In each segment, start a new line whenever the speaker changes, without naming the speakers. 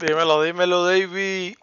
Dímelo, dímelo, David.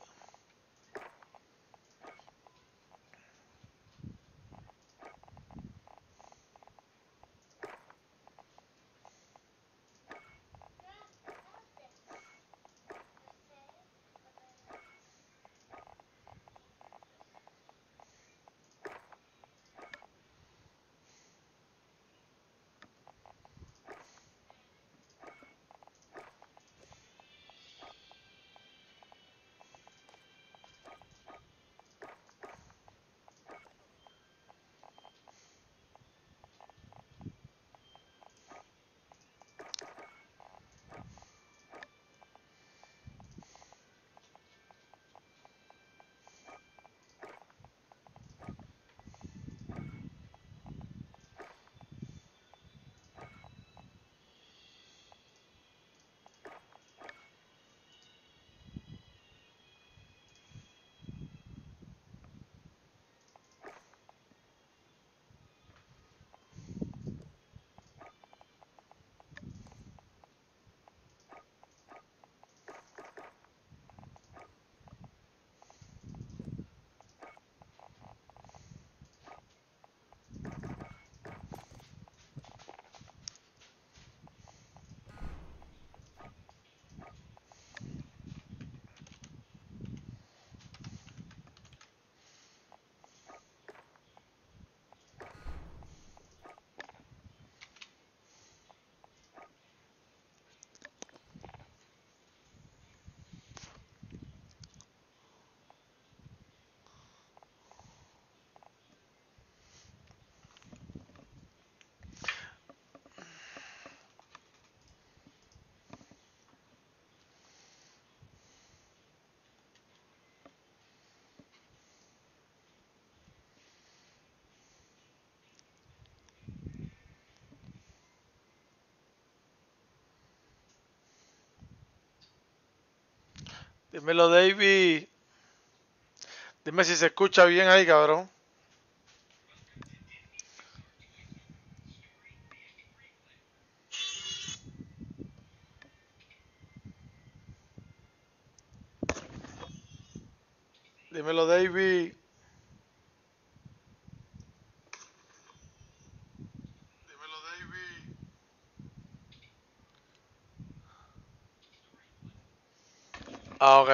Dímelo, David. Dime si se escucha bien ahí, cabrón. all uh,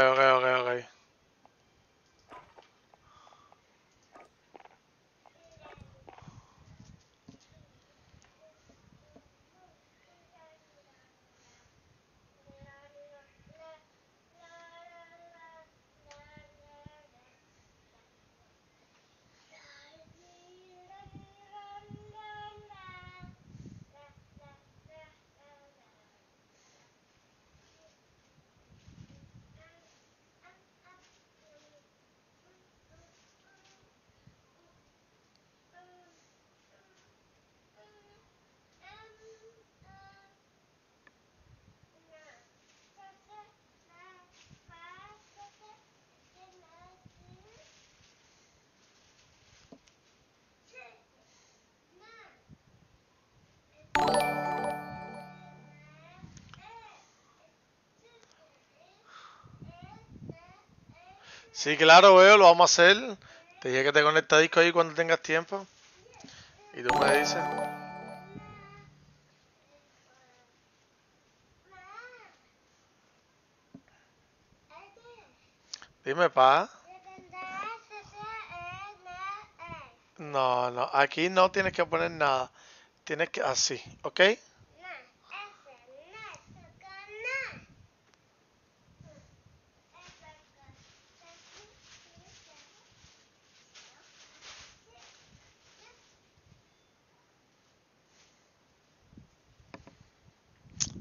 Sí, claro, veo, lo vamos a hacer. Te dije que te conecta disco ahí cuando tengas tiempo. Y tú me dices. Dime, pa. No, no, aquí no tienes que poner nada. Tienes que así, ¿ok?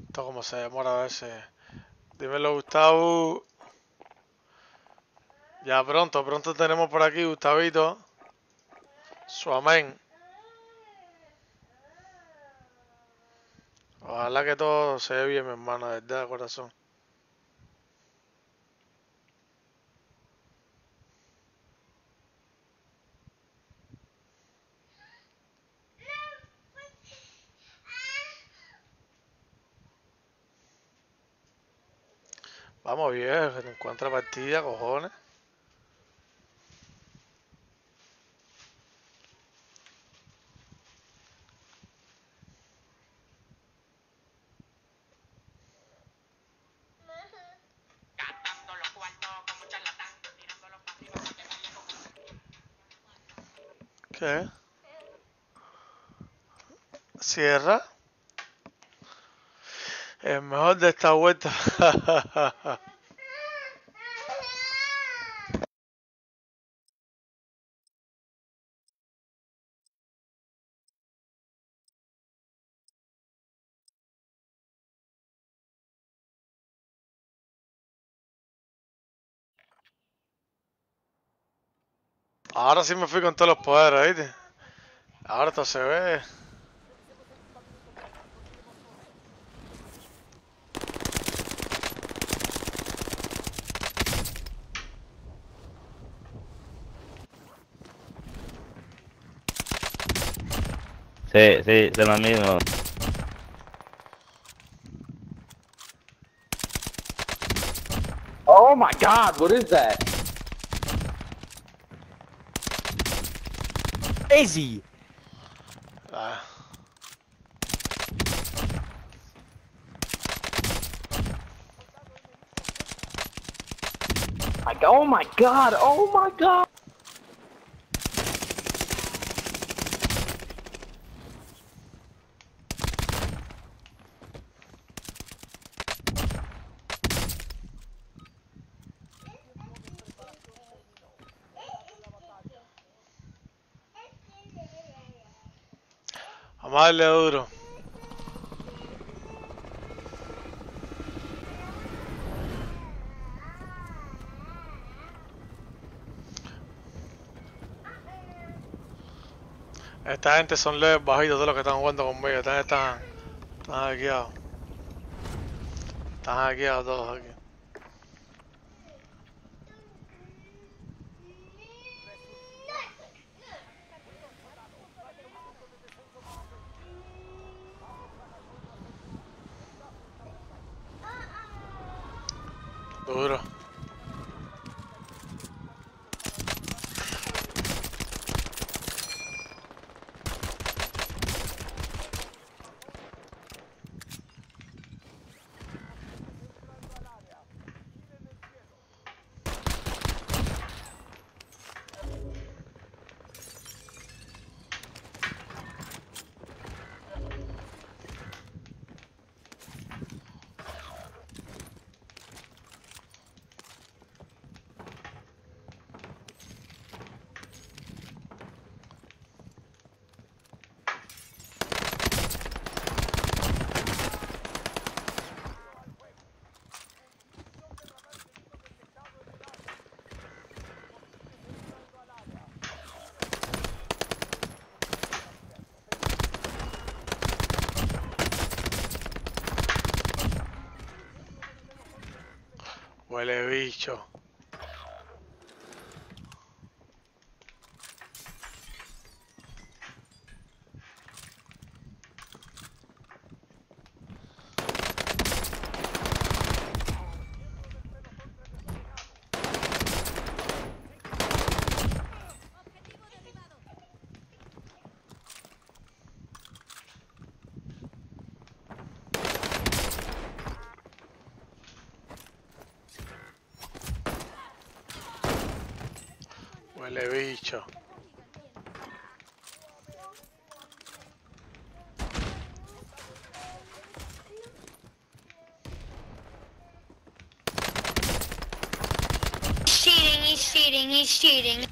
Esto se demora a veces. Dímelo, Gustavo. Ya pronto, pronto tenemos por aquí Gustavito. Su amén. Ojalá que todo se ve bien, mi hermano, de verdad, corazón. Vamos, viejo, que te encuentra partida, cojones.
Gastando los cuartos como un charlatán, tirándolos para arriba para que nadie como
¿Qué? Cierra. El mejor de esta vuelta. Ahora sí me fui con todos los poderes, ¿viste? Ahora todo se ve.
Sí, sí, son los mismos.
Oh my god, what is that?
Easy.
Like, oh my god, oh my god!
Vamos a duro. Esta gente son leves bajitos, todos los que están jugando conmigo. Están, están hackeados. Están hackeados todos aquí. Bicho.
He's cheating, he's cheating, he's cheating.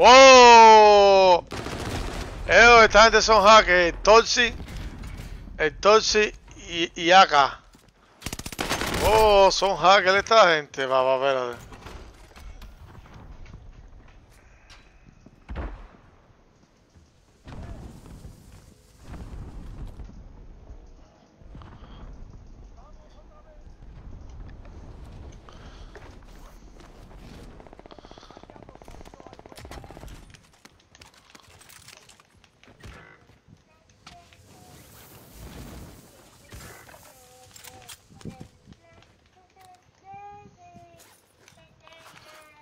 ¡Wow! Eh, esta gente son hackers. El Torsi, el Torsi y, y acá. Oh, son hackers esta gente. Va, va, espérate.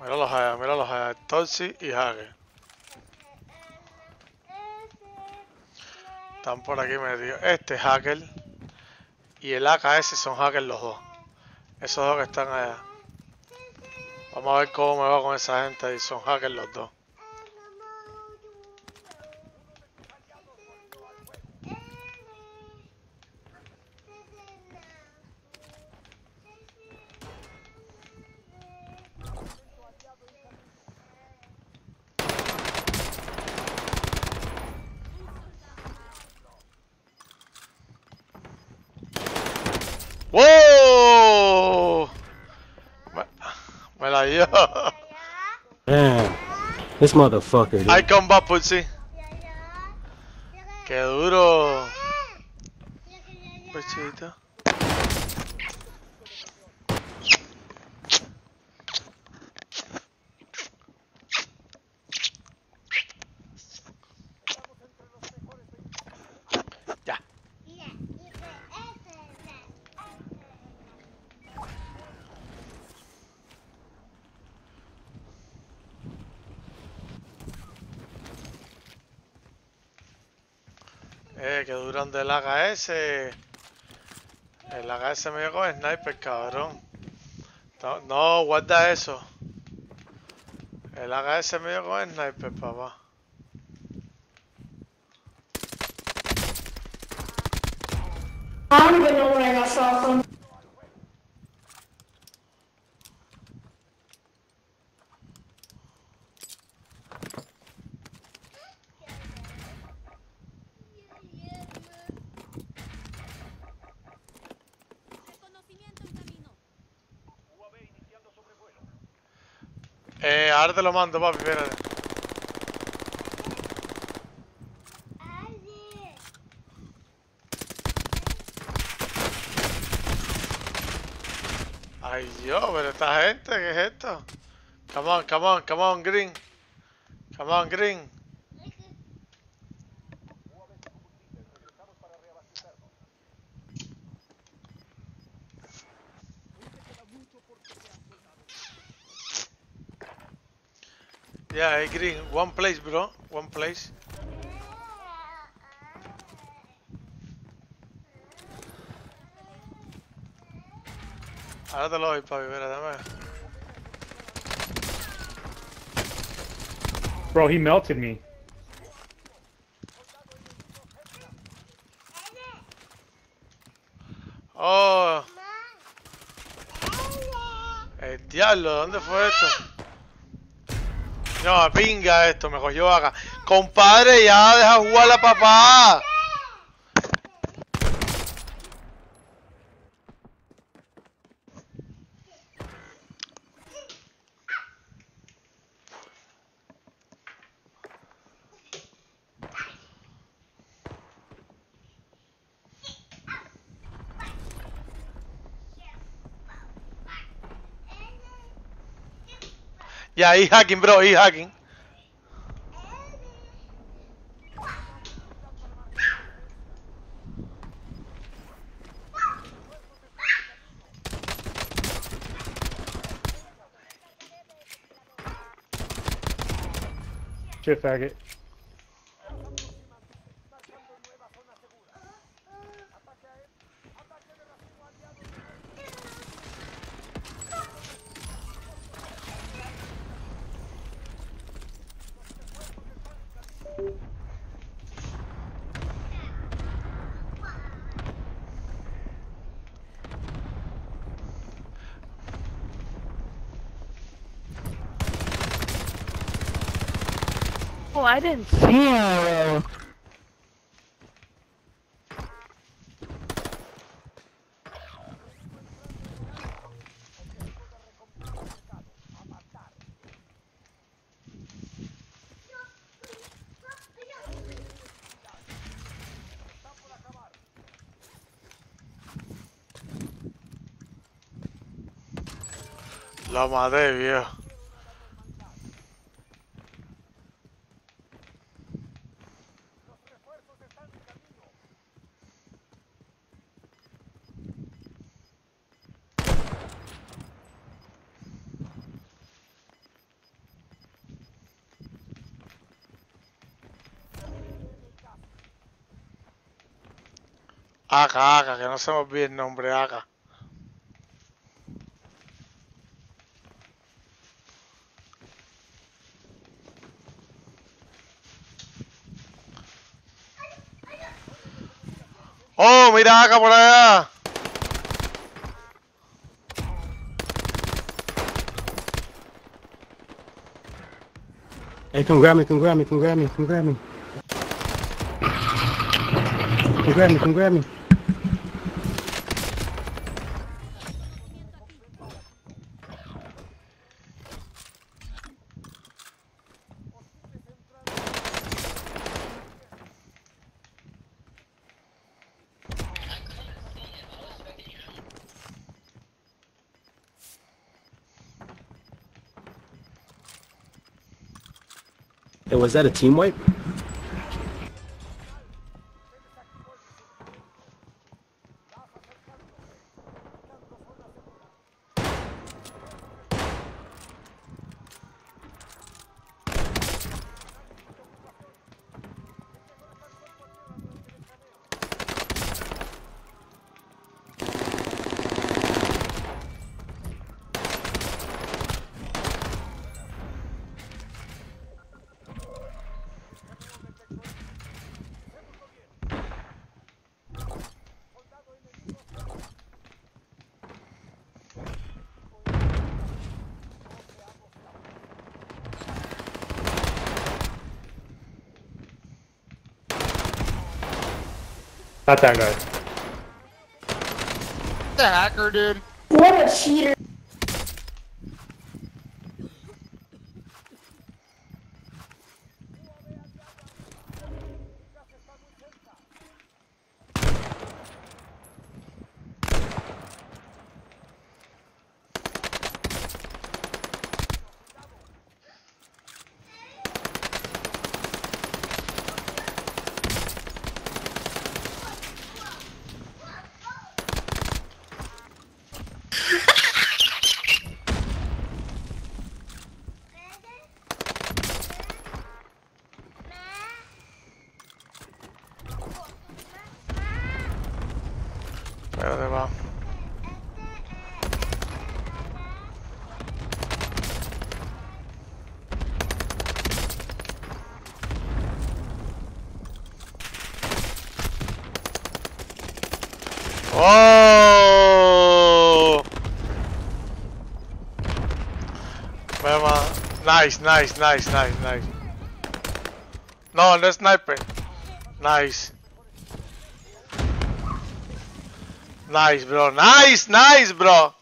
Mira los hackers, mira y hacker. Están por aquí metidos. Este es hacker. Y el AKS son hackers los dos. Esos dos que están allá. Vamos a ver cómo me va con esa gente y son hackers los dos.
This motherfucker. Dude.
I come back, Pulsi. AKS me dio con sniper, cabrón. No, no, guarda eso. El AKS me dio con sniper, papá.
I don't even know where I got shot from.
Eh, ahora te lo mando, papi, espérate. Ay, Dios, pero esta gente, ¿qué es esto? Come on, come on, come on, Green. Come on, Green. Green, one place, bro. One place. Ahora te lo doy, papi, espera, dame.
Bro, he melted me.
Oh. El diablo, ¿dónde fue esto? No, pinga esto, me cogió acá. Compadre, ya deja jugar a papá. Ya, he hacking, bro, he hacking.
Shit faggot.
I didn't see him.
La madre viejo. Aka, Aka, que no se me olvide el nombre, Aka. Oh, mira Aka por allá.
Hey, come grab me, come grab me, come grab me, come grab me. Come grab me, come grab me. Was that a team wipe? Not that guy.
The hacker, dude.
What a cheater.
Espérate, va. Oh! Mama. Nice, nice, nice, nice, nice. No, no sniper. Nice. Nice, bro. Nice, nice, bro.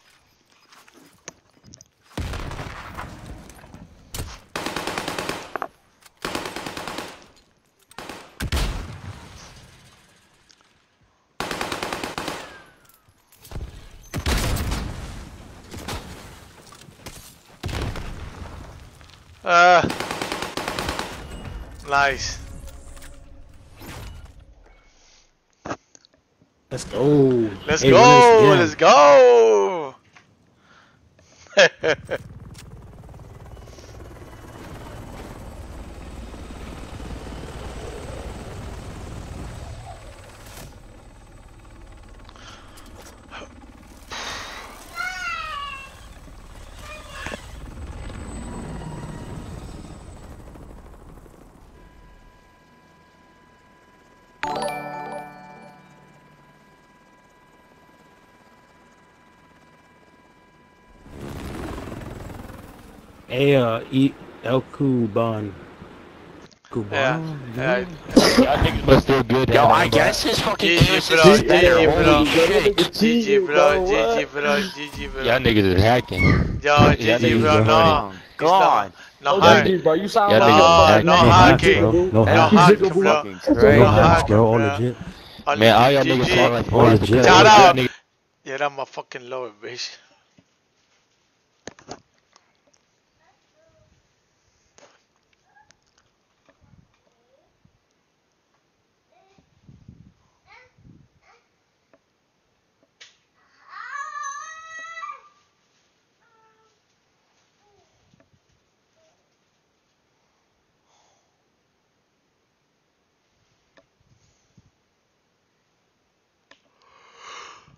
Uh, nice.
Let's go.
Let's
Hey,
go. Let's go.
Ea e El
Cuban.
Cuban?
Yeah.
yeah. Still good.
Yo, I guess his fucking
GG bro, GG bro. GG bro, GG bro, GG bro.
Y'all niggas is hacking.
Yo, GG bro, no.
Go on.
No, no,
no, bro. You sound like
no, no,
no
hacking.
No
hacking,
bro.
No
hacking,
bro.
No
hacking. All legit.
Man, all y'all niggas sound like
all legit.
Shout out. Yeah, that motherfucking lower, bitch.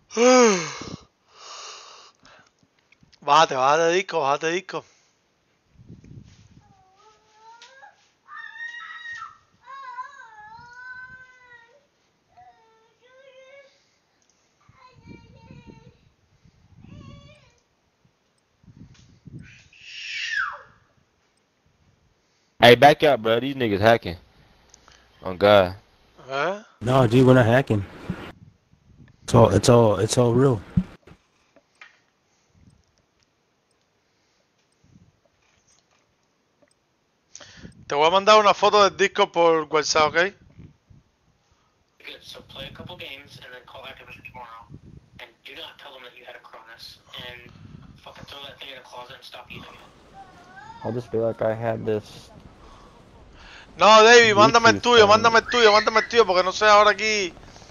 Bájate, bájate disco, bájate disco.
Hey, back up, bro. These niggas hacking. On God.
Huh?
No, G, we're not hacking. It's all, it's all, it's all real.
Te voy a mandar una foto del disco por WhatsApp, ¿ok?
Good, so play a couple games and then call Activision tomorrow. And do not tell them that you had a Cronus. And fucking throw that thing in the closet and stop using it.
I'll just be like, I had this.
No, David, mándame el
Bluetooth
tuyo,
thing.
mándame el tuyo, mándame el tuyo, porque no sé ahora aquí.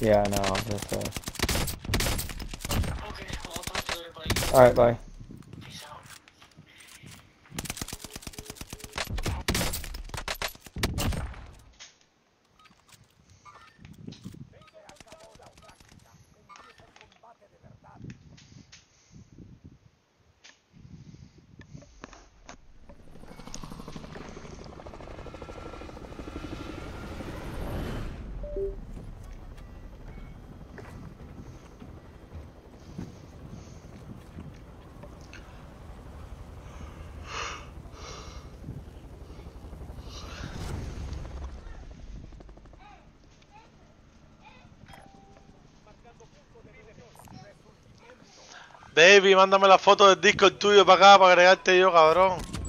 Yeah,
I know.
Okay, well, I'll talk to you later, buddy.
All right, bye.
Mándame la foto del disco tuyo para acá, para agregarte yo, cabrón.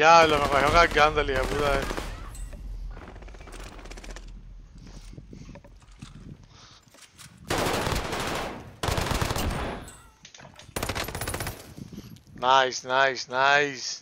Diablo, me cogió cargando el hijo puta este. Nice, nice, nice.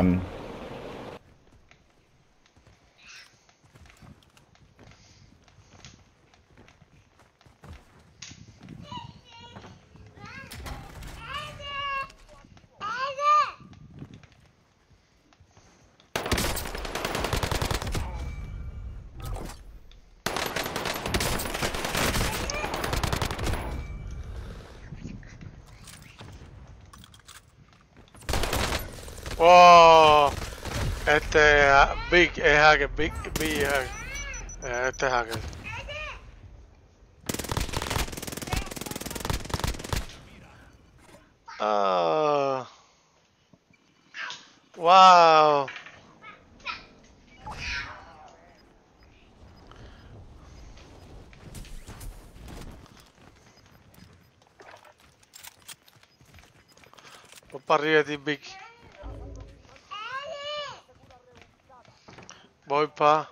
Um,
big eh, är höger, big B är höger. Eh, eh till. Oh. Ah. Wow. Papá arriba Big. Opa!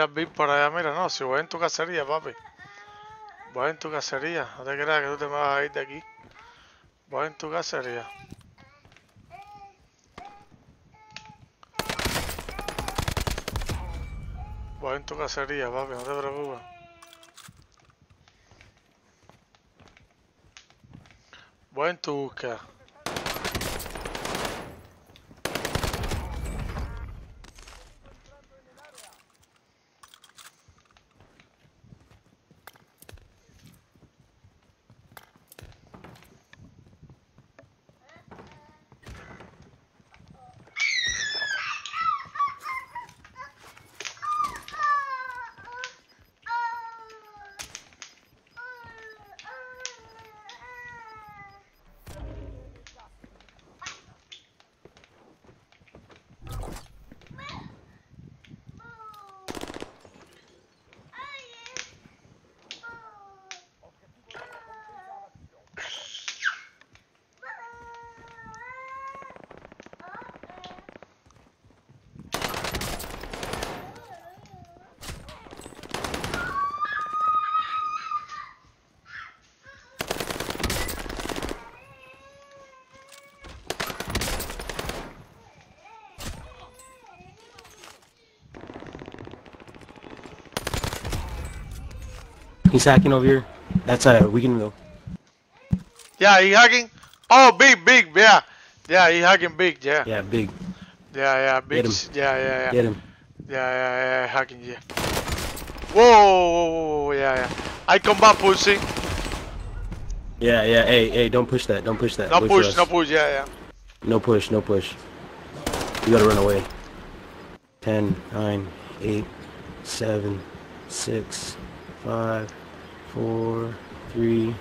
Pa. Mira Big por allá, mira, no, si voy en tu cacería, papi. Voy en tu cacería, no te creas que tú te me vas a ir de aquí. Voy en tu cacería. Voy en tu cacería, papi, no te preocupes. Voy en tu búsqueda.
He's hacking over here. That's uh, we can go.
Yeah, he hacking. Oh, big, big, yeah. Yeah, he hacking big, yeah.
Yeah, big.
Yeah, yeah, big.
him.
Yeah, yeah, yeah.
Get him.
Yeah, yeah, yeah, hacking, yeah. Whoa, whoa, whoa, yeah, yeah. I come back, pussy.
Yeah, yeah. Hey, hey, don't push that. Don't push that.
No
Wait
push, no push, yeah, yeah.
No push, no push. You gotta run away. 10, 9, 8, 7, 6, 5, 4, 3,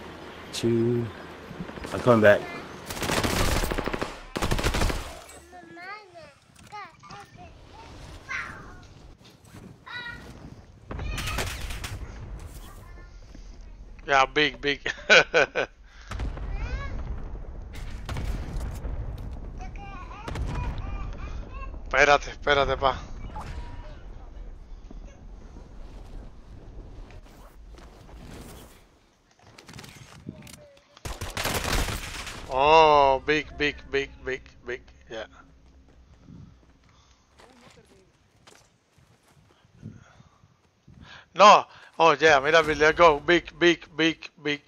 2. I'm coming back.
Yeah, big, big. espérate, espérate, pa. Oh, big, big, big, big, big, yeah. No, mira, let's go, big, big, big, big.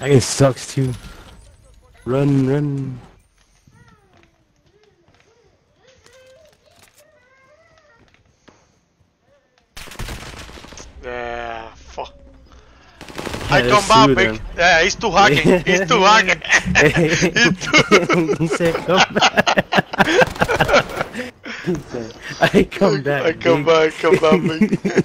That guy sucks too. Run, run.
Yeah, fuck.
Yeah,
I come back, big. Yeah, he's too hacking. he's too hacking. he's too...
he said, come back. he said, I come back.
I come
big."
back, come back, big.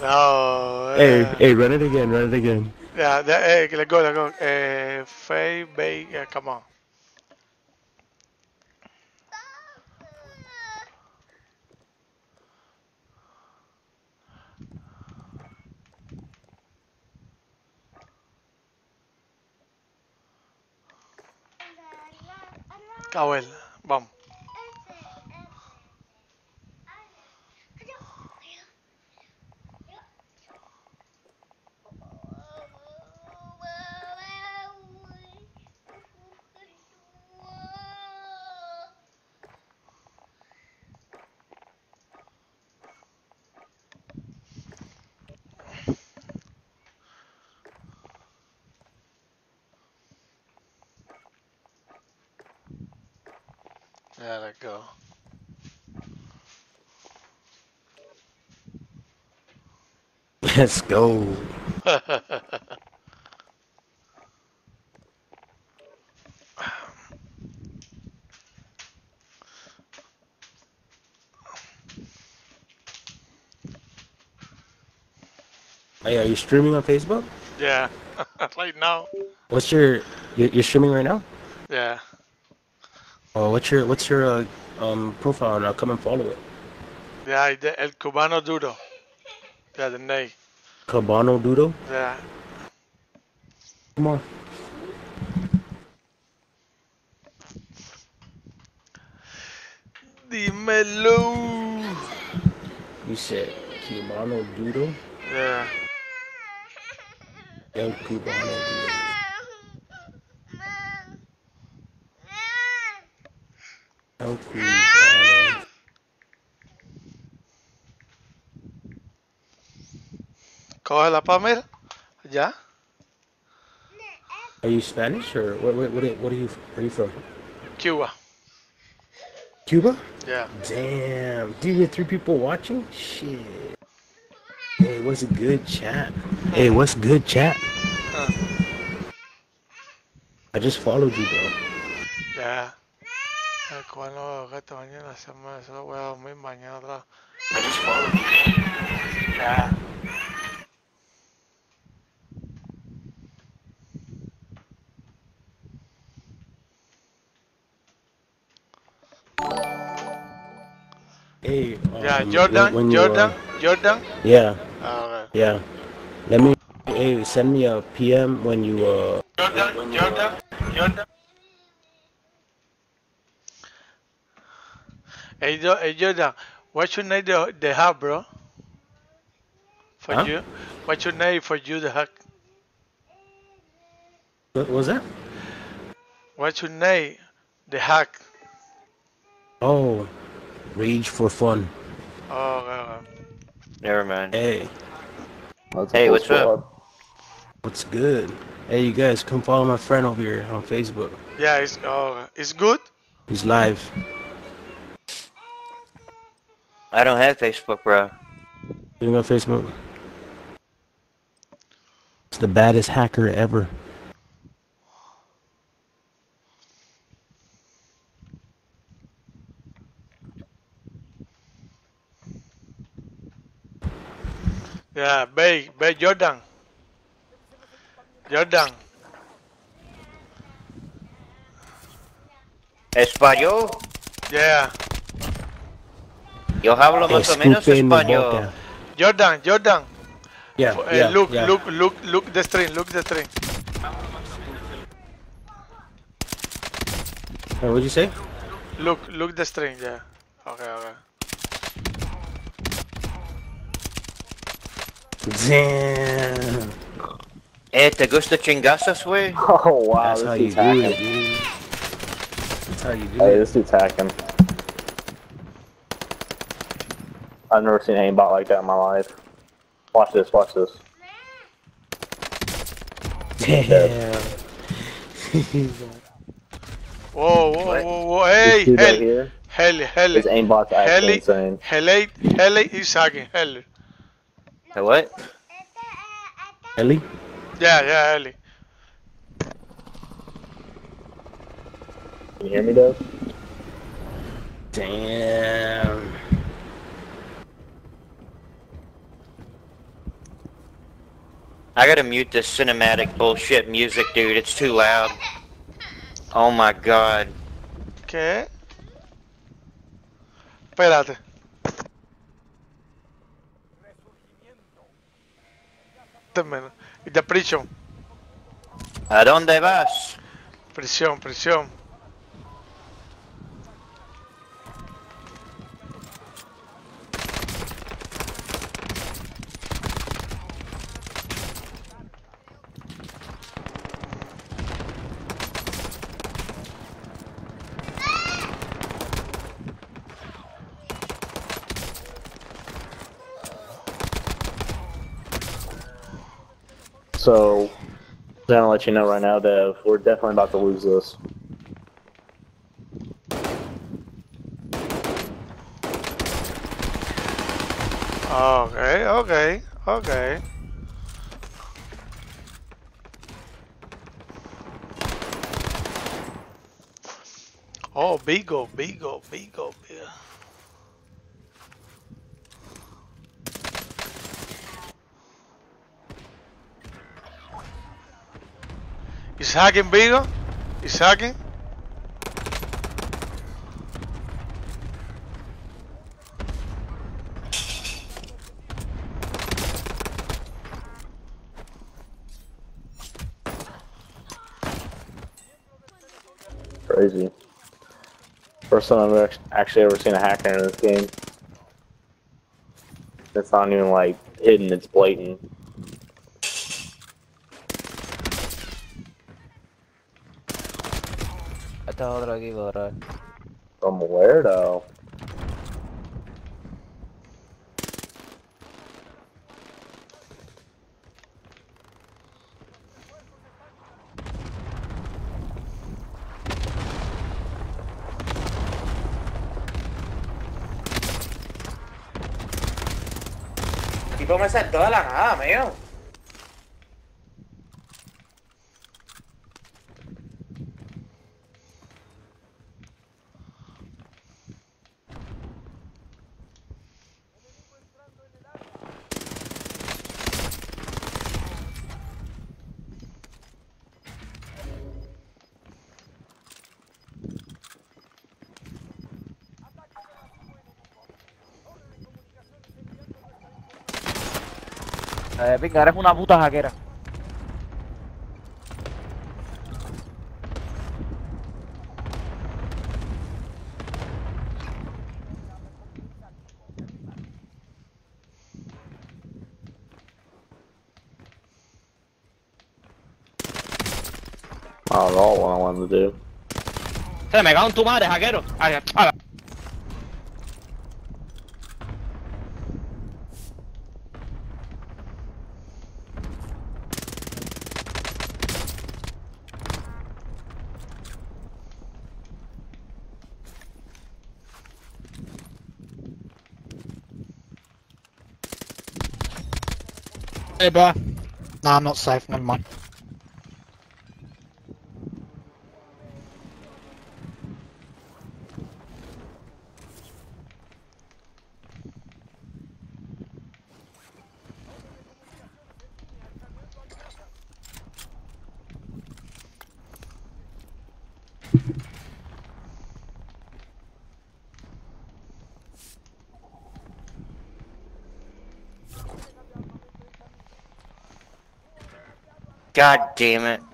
No.
hey,
eh,
hey, run it again, run it again.
Yeah, the, eh, let's go, let's go. Uh, Faye, Bay, yeah, come on. Cowell, Let's go.
Hey, are you streaming on Facebook?
yeah, right now.
What's your you're, you're streaming right now?
Yeah.
Oh, what's your what's your uh, um profile? And I'll come and follow it.
Yeah, the, el cubano duro. Yeah, the name.
Cabano Doodle.
Yeah.
Come on.
Dímelo.
You said Cubano Doodle.
Yeah.
El Cubano Doodle. El Cubano.
Coge la Pamela. Ya.
Are you Spanish or what? What? What? Are, what are you? Where are you from?
Cuba.
Cuba?
Yeah.
Damn, dude, you had three people watching? Shit. Hey, what's a good chat? Hey, what's good chat?
Uh,
I just followed you, bro.
ya. El cubano esta mañana se Jordan,
when you,
Jordan,
uh,
Jordan.
yeah,
Ah,
yeah. Let me. Hey, send me a PM when you uh.
Jordan, Jordan, Jordan. Hey, hey Jordan, what's your name the, the hack, bro? For
Huh?
you? What's your name for you the hack?
What was that?
What's your name? The hack.
Oh, rage for fun.
Oh, okay, okay.
Never mind.
Hey,
Let's
Hey,
go
what's up?
what's good? Hey, you guys, come follow my friend over here on Facebook.
Yeah, it's oh, it's good.
He's live.
I don't have Facebook, bro.
You know Facebook? It's the baddest hacker ever.
Yeah, Bay, Bay Jordan. Jordan.
¿Español?
Yeah.
Yo hablo más o menos
Escupe en mi
español.
Jordan, Jordan.
Yeah,
Uh,
yeah,
look,
yeah.
look, look, look the string, look the stream.
Uh, what'd you say?
Look, look the string, yeah. Okay, okay.
Damn.
Eh, ¿te gusta chingazos, güey?
Oh wow,
That's
this
how you
dude's
do it, dude. That's how you do
Hey,
it.
this dude's hacking.
I've never seen an aimbot like that in my life. Watch this, watch this.
Damn.
Whoa, whoa, whoa, whoa. Hey,
this dude right
hell,
here,
hell, hell,
his aimbot's actually
Heli.
insane.
hell, hell, he's hacking, hell.
The what?
Ellie?
Yeah, yeah, hell.
Can you hear me, Dove?
Damn.
I gotta mute this cinematic bullshit music, dude. It's too loud. Oh my god.
¿Qué? Espérate. Termina. Y de prisión,
¿A dónde vas?
prisión, prisión.
So, I'm gonna let you know right now, Dev, we're definitely about to lose this.
Okay, okay, okay. Oh, Bigo, Bigo, Bigo, yeah. He's hacking Bigo? He's hacking?
Crazy. First time I've actually ever seen a hacker in this game. It's not even like hidden, it's blatant.
Este es otro equipo, bro.
From where though?
El tipo me saltó de la nada, mío.
Eh, venga, eres una puta jaquera.
I don't know what I wanted to do.
Se me cago en tu madre, jaquero. Ay, ay,
Hey, bro. Nah, I'm not safe. Never mind.
God damn it.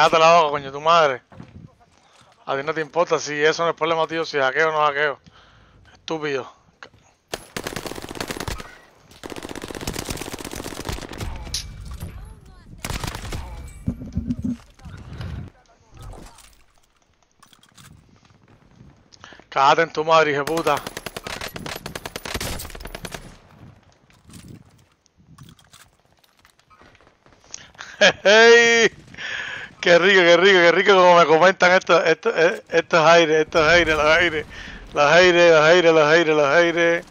Cállate la boca, coño, tu madre. A ti no te importa si eso no es problema tío, si hackeo o no hackeo. Estúpido. Cállate en tu madre, hija puta. Hey, qué rico, qué rico, qué rico como me comentan estos, estos, eh, estos aires, estos aires, los aires, los aires, los aires, los aires, los aires.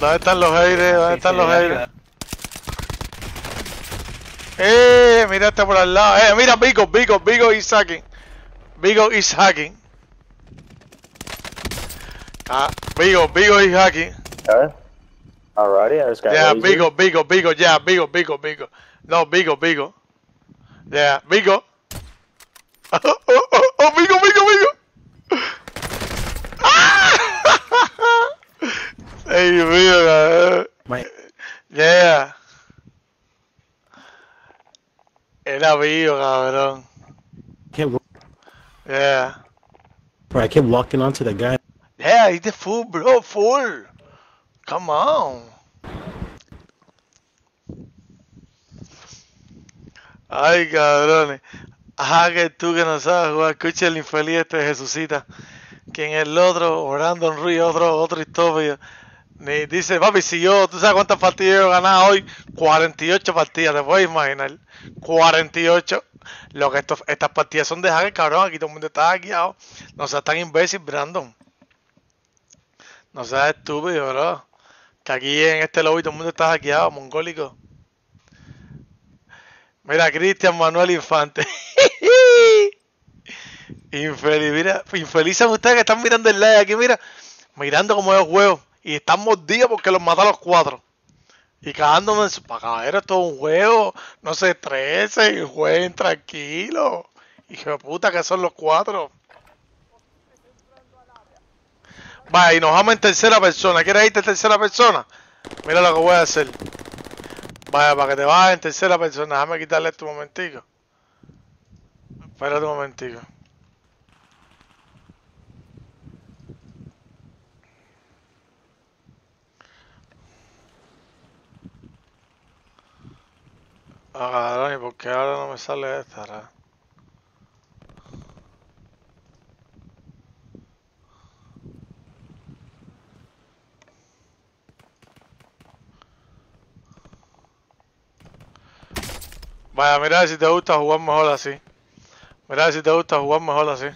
¿Dónde están los aires? ¿Dónde están los aires? Eh, mira este por al lado. Eh, mira Vigo, Vigo, Vigo is hacking. Vigo is hacking. Ah, Vigo, Vigo is hacking.
Okay. Alrighty, I just got
Yeah. Vigo, Vigo, Vigo, yeah, Vigo, Vigo, Vigo. No, Vigo, Vigo. Yeah, Vigo. Oh, oh, oh, oh, Vigo, Vigo, Vigo. Ah! Ay, mío, cabrón. Yeah. Era Vigo, cabrón.
go-
Yeah.
bro, I kept locking onto the guy.
Yeah, he's the fool, bro, fool. Come on. Ay, cabrones. Ajá, que tú que no sabes jugar, escucha el infeliz este Jesucita. Quien el otro, Brandon Ruiz, otro, otro estúpido. Ni dice, papi, si yo, tú sabes cuántas partidas he ganado hoy, 48 partidas, te puedes imaginar. 48. Lo que esto, estas partidas son de hacker, cabrón, aquí todo el mundo está hackeado. No seas tan imbécil, Brandon. No seas estúpido, bro. Que aquí en este lobby todo el mundo está hackeado, mongólico. Mira, Cristian Manuel Infante. Infeliz, mira, infeliz son ustedes que están mirando el live aquí, mira, mirando como los huevos. Y están mordidos porque los mata a los cuatro. Y cagándome en su pagadero, esto es un juego. No se estresen, jueguen tranquilo. Hijo de puta, que son los cuatro. Vaya, y nos vamos en tercera persona. ¿Quieres irte en tercera persona? Mira lo que voy a hacer. Vaya, para que te vayas en tercera persona. Déjame quitarle esto un momentico. Espérate un momentico. Ah, ¿y por qué ahora no me sale esta? Vaya, mira si te gusta jugar mejor así. Mira si te gusta jugar mejor así.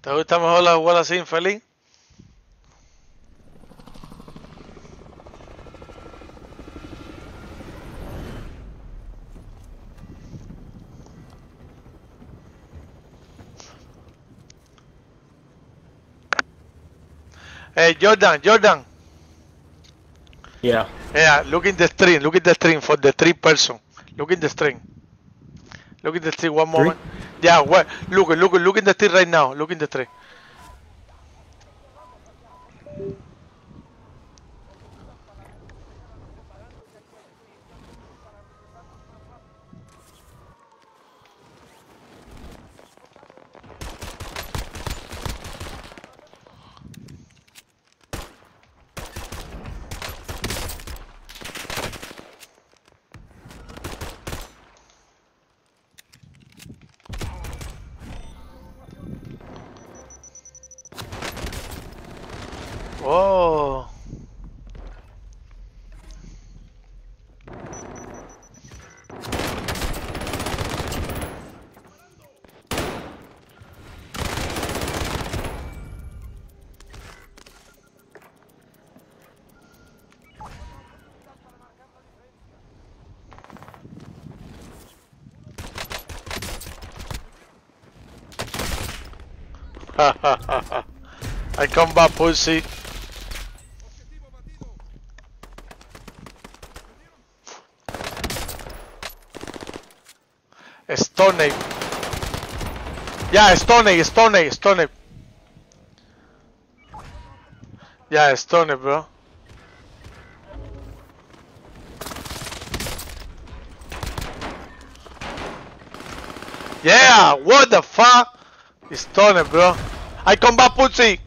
¿Te gusta mejor la jugar así, infeliz? Hey, Jordan, Jordan.
Yeah.
Yeah, look in the stream. Look in the stream for the three person. Look in the stream. Look in the stream one
Three?
moment. Yeah, what? Look, look, look in the stream right now. Look in the stream. I come back, pussy. Stone Yeah, Stone Stone Stone Yeah, Stone bro. Yeah, what the fuck? Stone bro. I come back, pussy.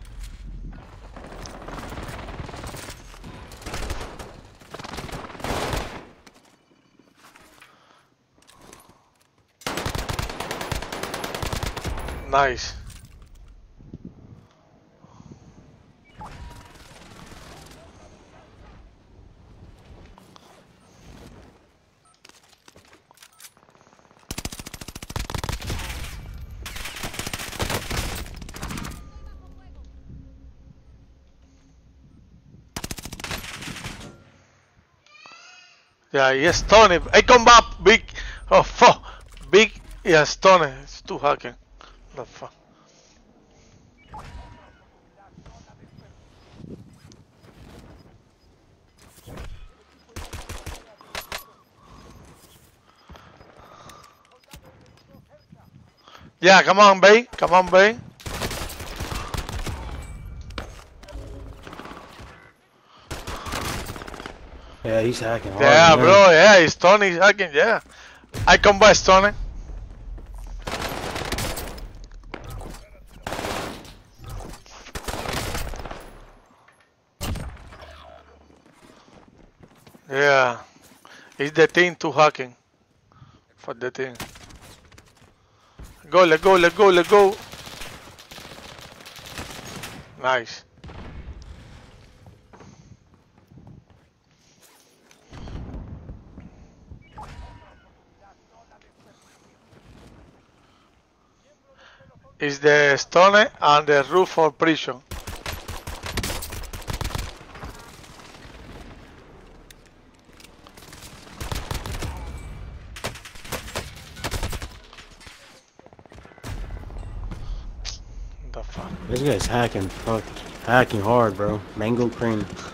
Nice. Yeah, yes, Tony. I come back, big. Oh, fuck. Big. Yes, Tony. It's too hacking. The fuck. Yeah, come on, Bay. Come on, Bay.
Yeah, he's hacking.
Yeah, bro. Yeah, he's Tony hacking. Yeah. I come by Tony. Yeah. It's the team to hacking. For the team. Go, let go, let go, let go. Nice. Is the stone and the roof for prison. The fuck?
This guy's hacking, fuck, hacking hard, bro. Mango cream.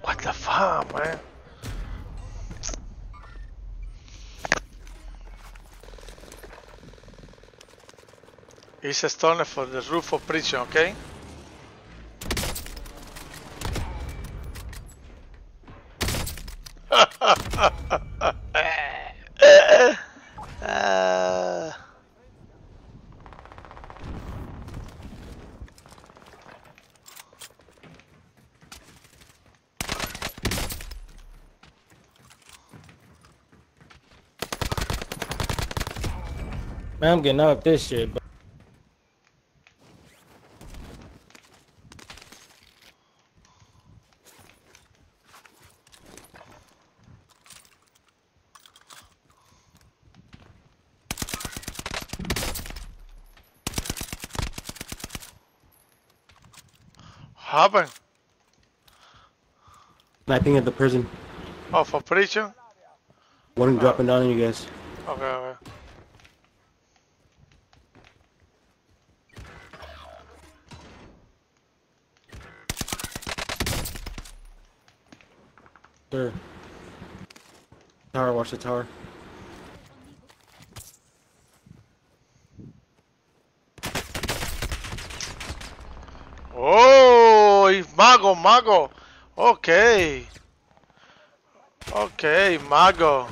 What the fuck, man? A stone for the roof of prison, okay?
Man, I'm getting up this shit, bro. Sniping at the prison.
Oh, for prison?
One dropping down on you guys.
Okay, okay.
Sir. Tower, watch the tower.
Oh, it's Mago, Mago. Okay. Mago.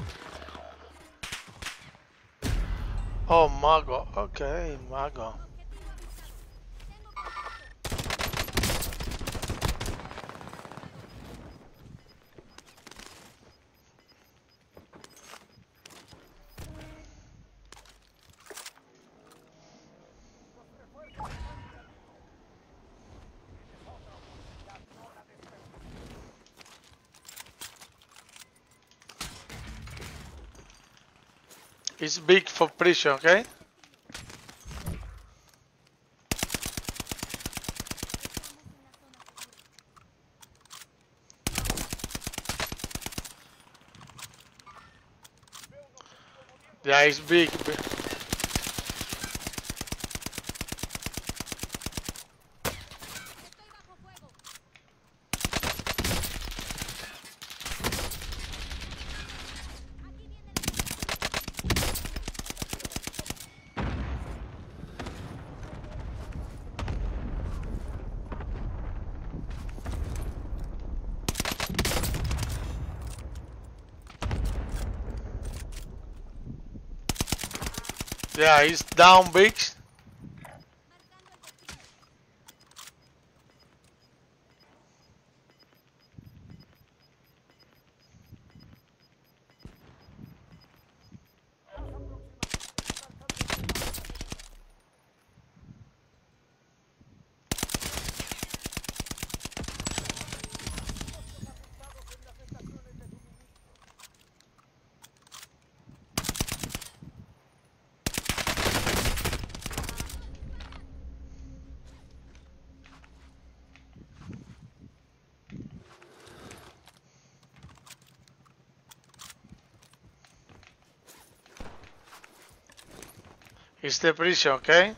Oh, Mago. Okay, Mago. It's big for prison, okay? Yeah, it's big. It's down, bitch. It's the prison, okay?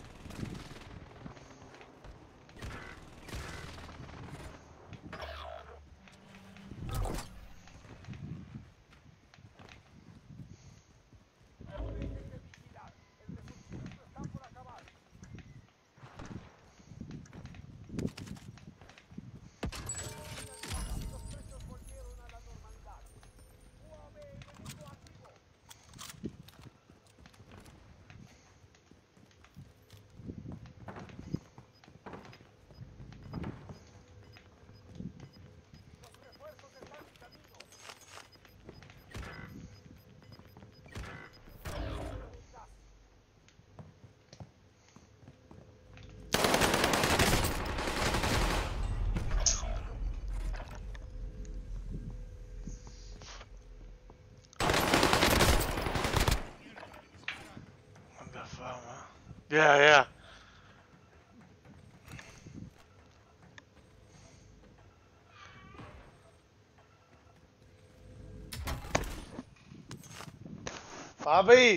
हाँ भाई।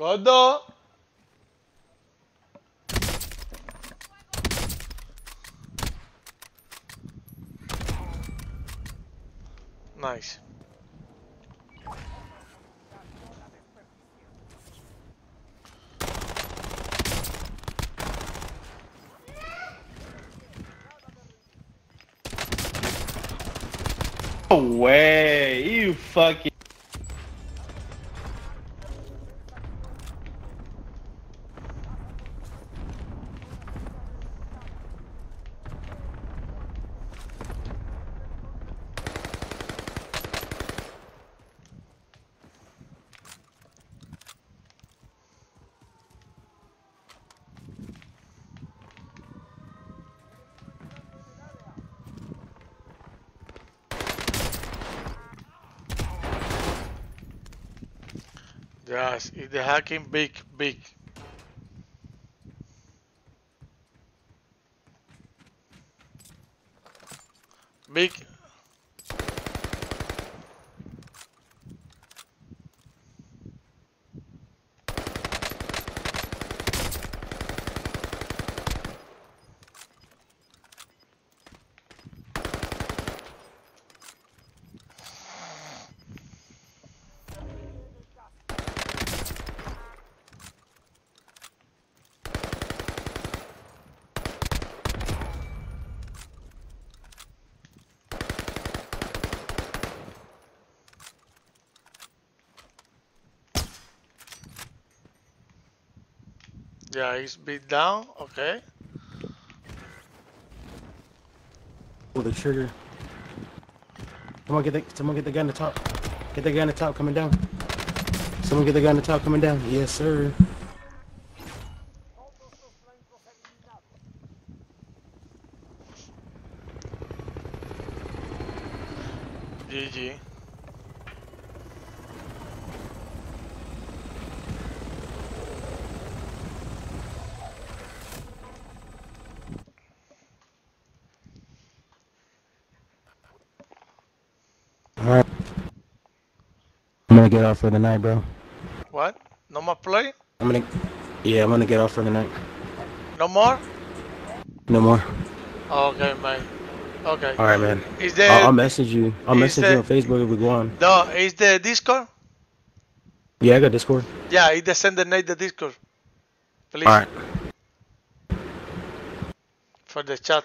गोद Nice.
No way, you fucking
they hacking big, big. He's beat down. Okay.
Pull the trigger. Someone get the someone get the guy on the top. Get the guy on the top coming down. Someone get the guy on the top coming down. Yes, sir.
GG.
I'm gonna get off for the night, bro.
What? No more play?
I'm gonna, yeah, I'm gonna get off for the night.
No more?
No more.
Oh, okay, man. Okay.
All right, man.
Is there
I'll, I'll message you. I'll message you on Facebook if we go on.
no? Is the Discord?
Yeah, I got Discord.
Yeah, is the send the name the Discord. Please.
All right.
For the chat.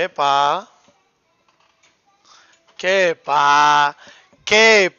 ¿Qué pa? ¿Qué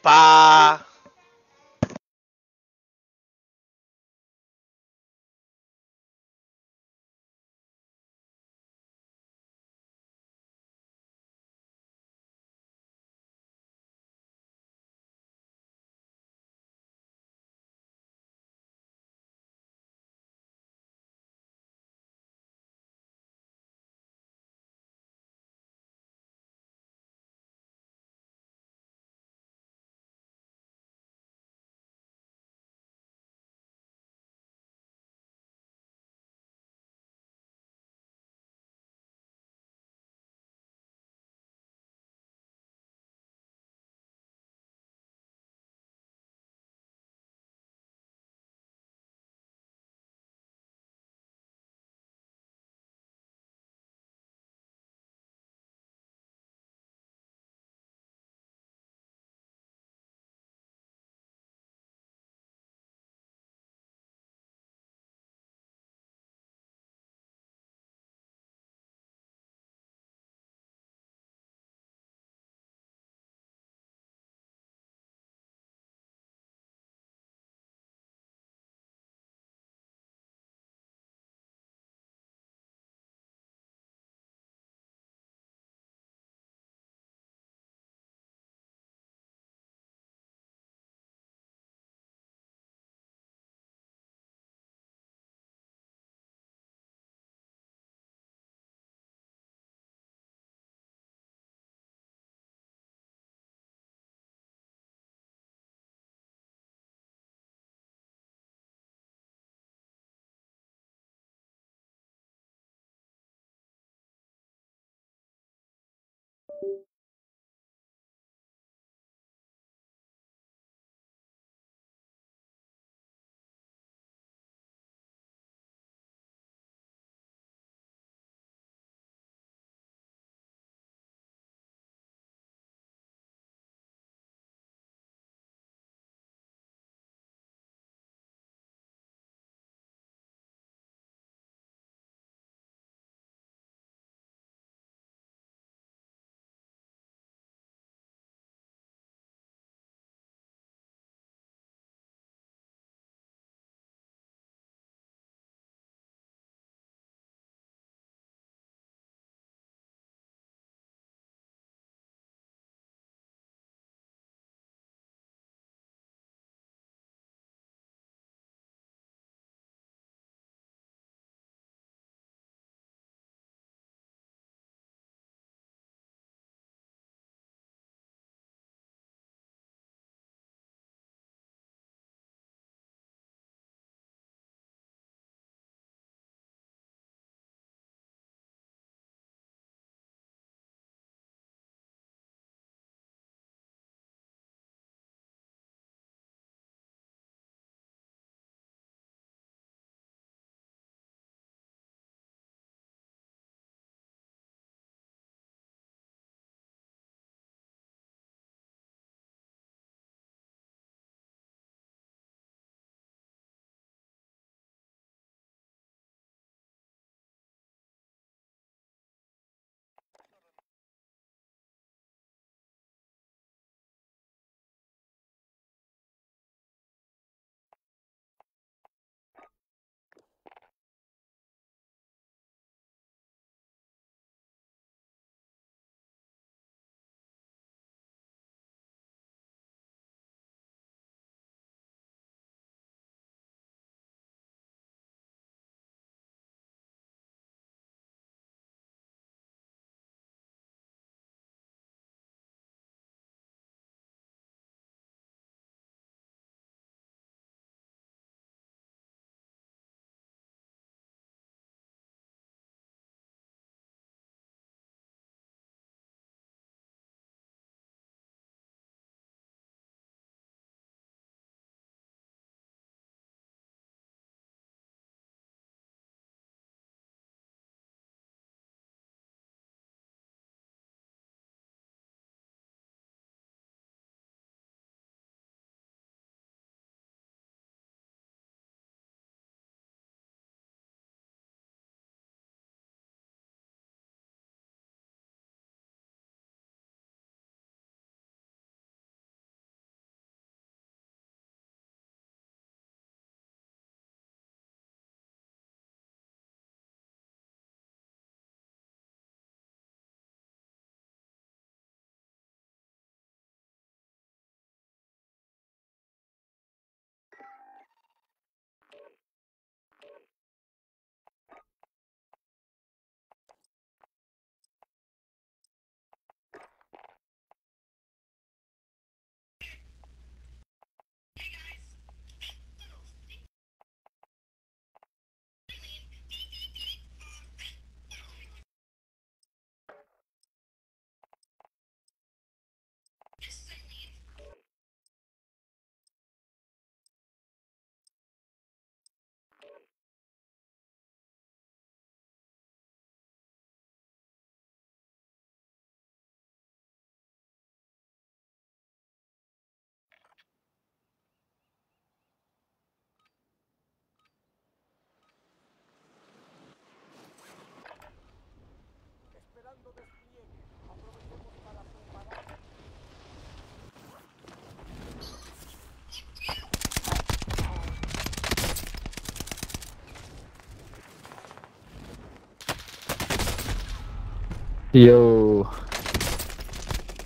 Yo.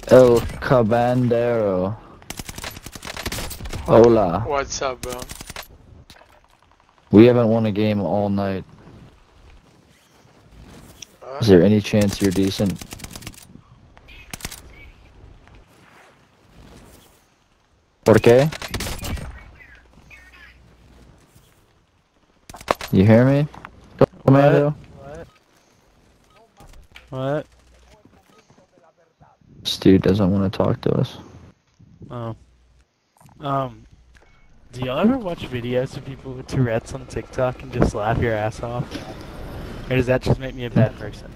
El Cabandero. Hola.
What's up, bro?
We haven't won a game all night.
Huh?
Is there any chance you're decent? ¿Por qué? You hear me? Commando?
What?
This dude doesn't want to talk to us.
Oh. Um. Do y'all ever watch videos of people with Tourette's on TikTok and just laugh your ass off? Or does that just make me a bad person?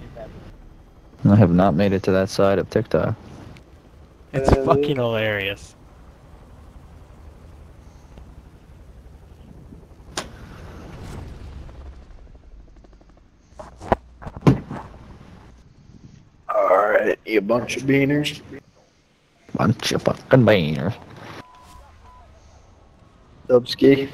I have not made it to that side of TikTok.
It's fucking hilarious.
Alright, you bunch of beaners.
Bunch of fucking beaners.
Dubski.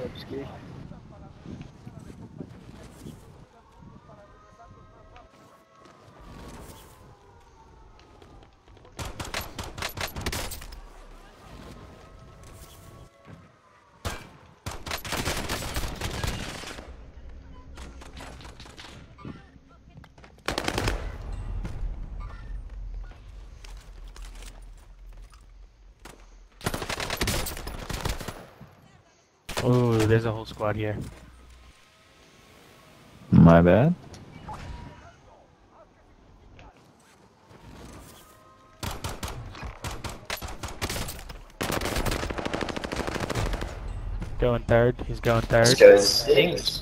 Oh, there's a whole squad here.
My bad.
Going third. He's going third.
This guy stinks. Just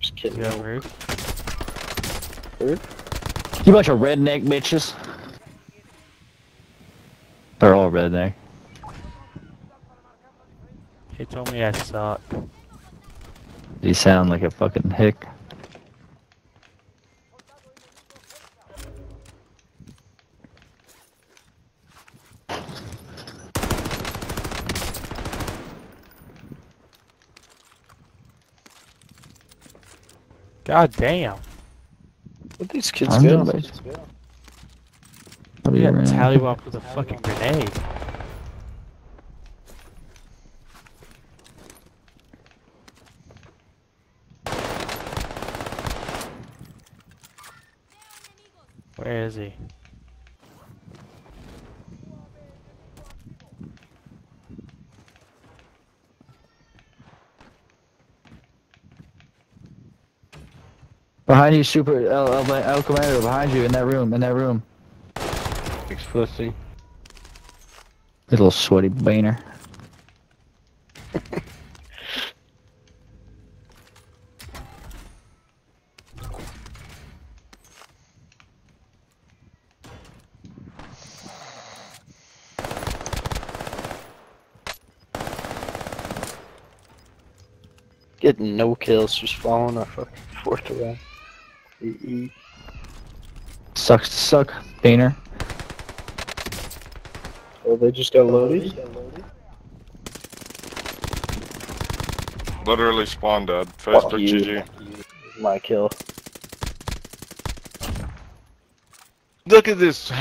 He's
kidding.
going roof.
You bunch of redneck bitches. They're all redneck.
He told me I suck.
You sound like a fucking hick.
God damn.
Where'd these kids
I'm
go?
good, What are you
got
running?
Tallywop with a fucking grenade. Is he?
Behind you, super El, El, El Commander, behind you in that room, in that room.
Pussy.
Little sweaty baner.
Getting no kills, just following our fucking fourth round. E-E.
Sucks to suck, baner.
Oh, they just got loaded?
Literally spawned dead.
Fuck
Facebook
you.
GG.
My kill.
Look at this.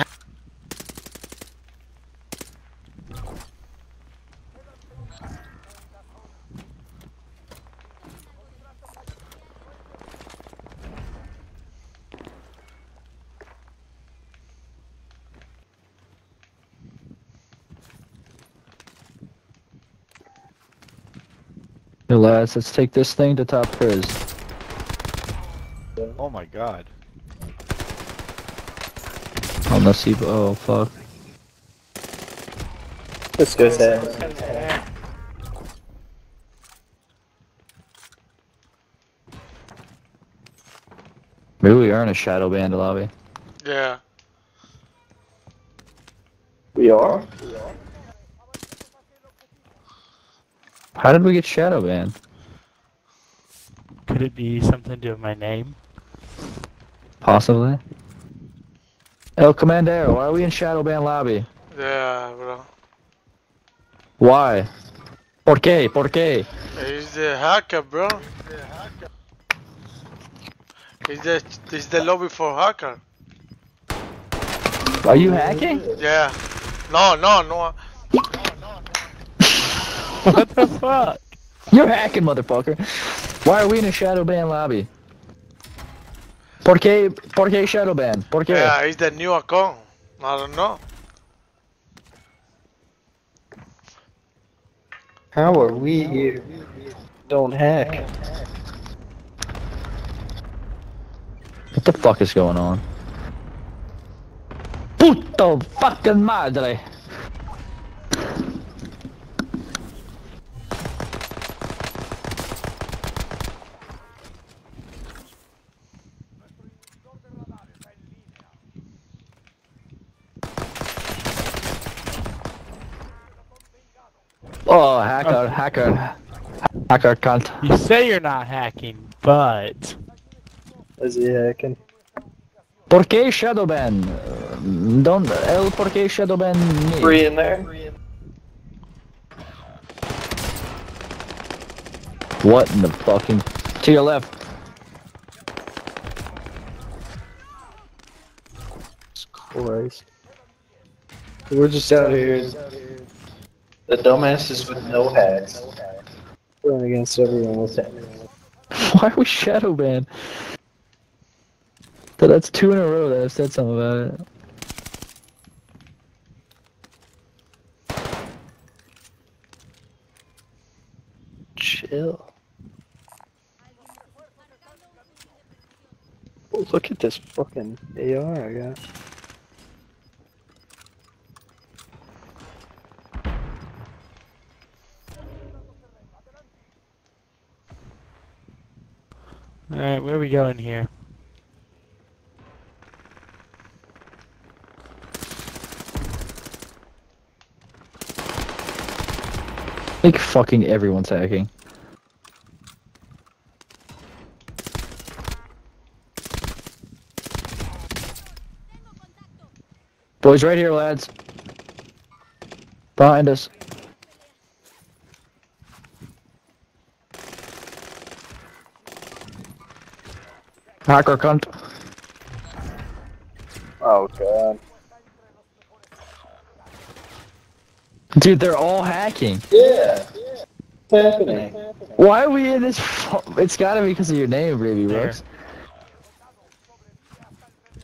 Yo, lads, let's take this thing to top priz.
Oh my god.
Oh, Nasiba. Oh, fuck.
Let's go, Sam.
Maybe we are in a shadow band lobby.
Yeah.
We are?
How did we get shadow banned?
Could it be something to do with my name?
Possibly. El Commander, why are we in shadow ban lobby?
Yeah, bro.
Why? ¿Por qué? ¿Por qué?
He's the hacker, bro. He's the he's the lobby for hacker.
Are you hacking?
Yeah. No, no, no.
What the fuck?
You're hacking, motherfucker. Why are we in a shadow ban lobby? ¿Por qué, por qué shadow ban? ¿Por qué?
Yeah, he's the new account. I don't know.
How are we here? Don't hack.
What the fuck is going on? Puto fucking madre! Oh, hacker, hacker, hacker cunt.
You say you're not hacking, but
Is he hacking?
¿Por qué Shadowban? Uh, Don't, el por qué Shadowban me?
Free in there?
What in the fucking... To your left.
Christ. We're just out here. The dumbasses with no hacks. Going against everyone with hacks.
Why are we Shadowban? So that's two in a row that I've said something about it.
Chill. Oh, look at this fucking AR I got.
Alright, where are we going here?
Like fucking everyone's hacking. Boys, right here, lads. Behind us. Hacker cunt.
Oh god.
Dude, they're all hacking.
Yeah. What's happening?
Why are we in this? It's gotta be because of your name, baby
There.
Brooks.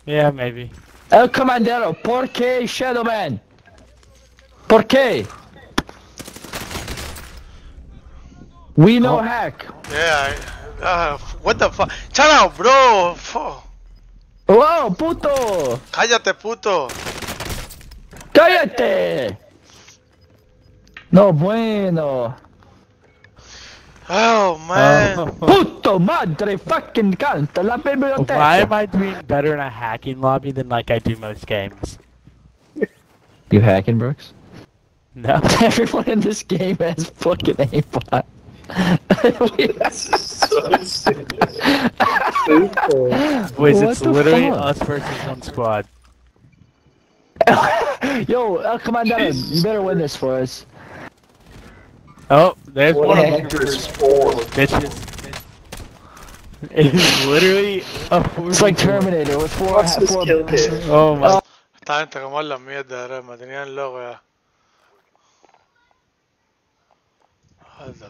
Yeah, maybe.
El Comandero, ¿por qué Shadowman? ¿Por qué? We know
Oh.
hack.
Yeah. I, uh, what the fuck? Shut up, bro. Fu-
¡Wow, puto!
Cállate, puto.
¡Cállate! No bueno.
Oh, man.
Oh.
Puto madre fucking canta la
Why am I doing better in a hacking lobby than like I do most games?
You hacking, Brooks?
No.
Everyone in this game has fucking aimbot. Wait,
it's literally
fuck?
us versus one squad.
Yo, uh, come on down. You better win this for us.
Oh, there's
what
one of them. Bitches. It is literally a
It's like Terminator with four.
Oh my.
تعال انت كمان لمية مدنيان لغة هذا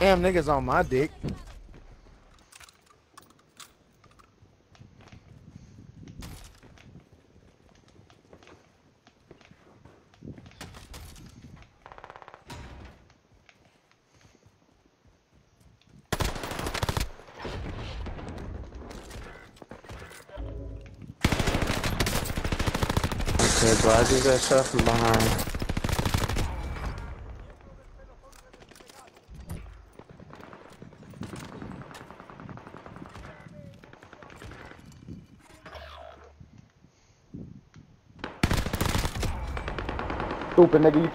Damn niggas on my dick.
Okay, bro, I just got shot from behind.
tu
prende gli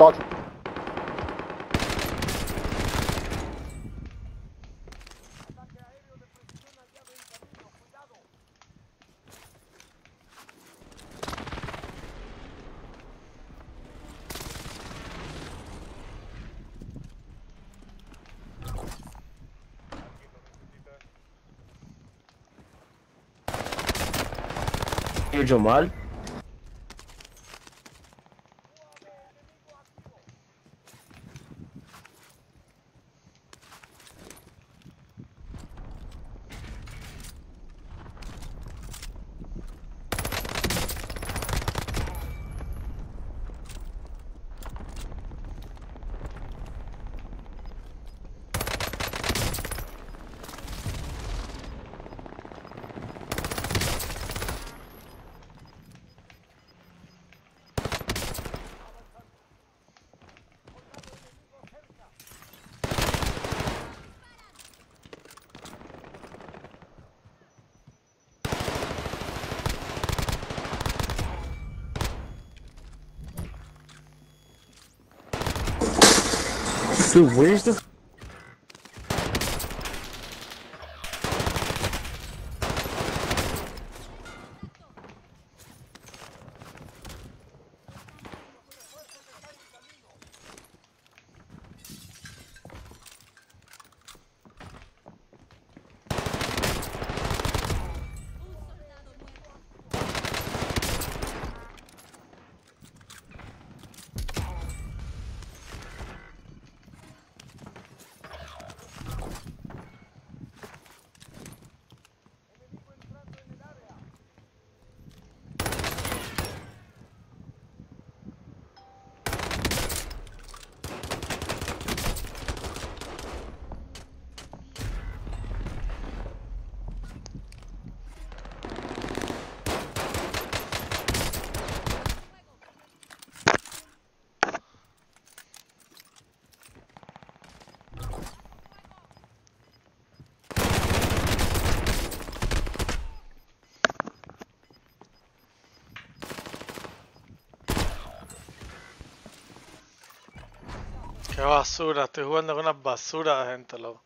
Dude, where's the
basura, estoy jugando con unas basuras gente, loco.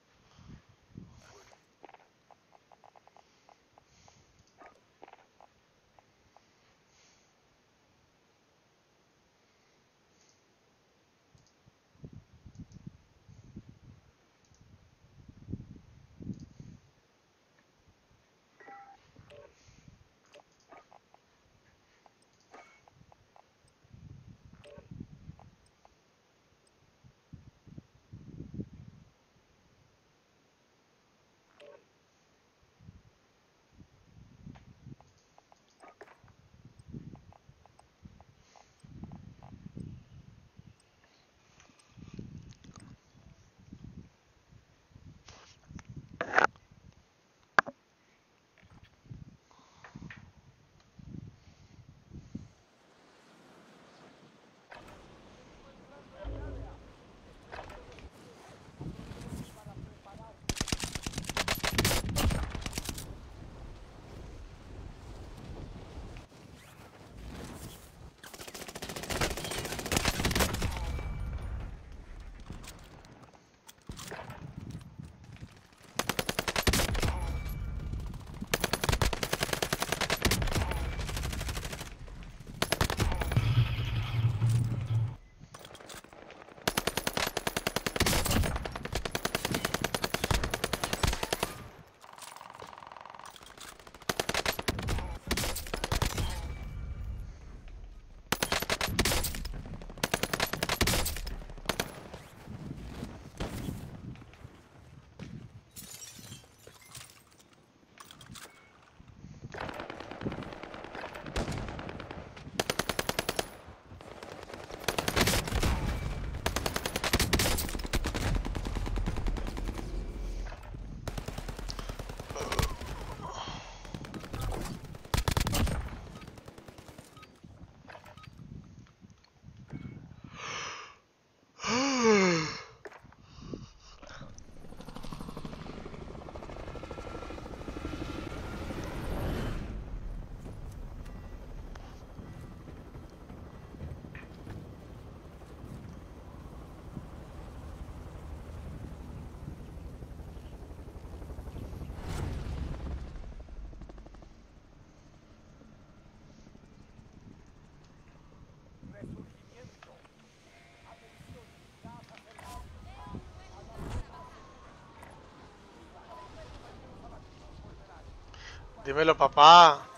Dímelo, papá.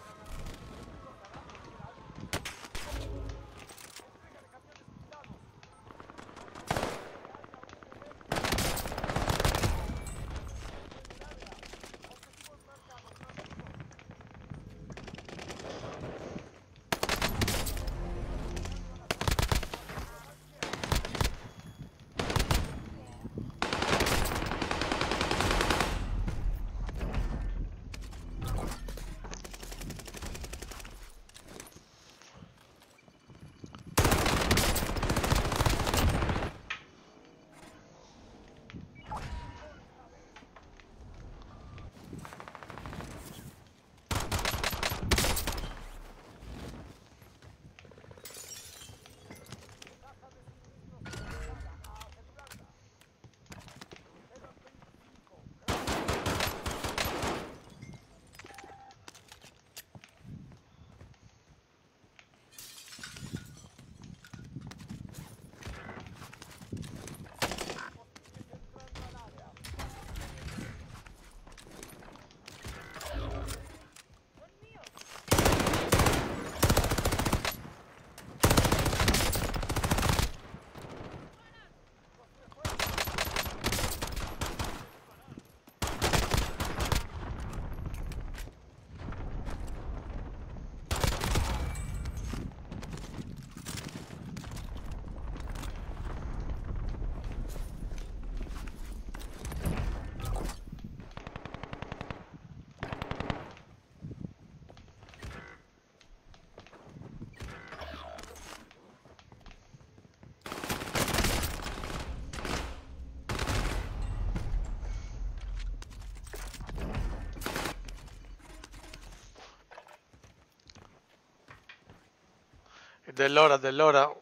Dell'ora, dell'ora.
Fuck.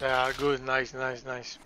Yeah, good, nice, nice, nice.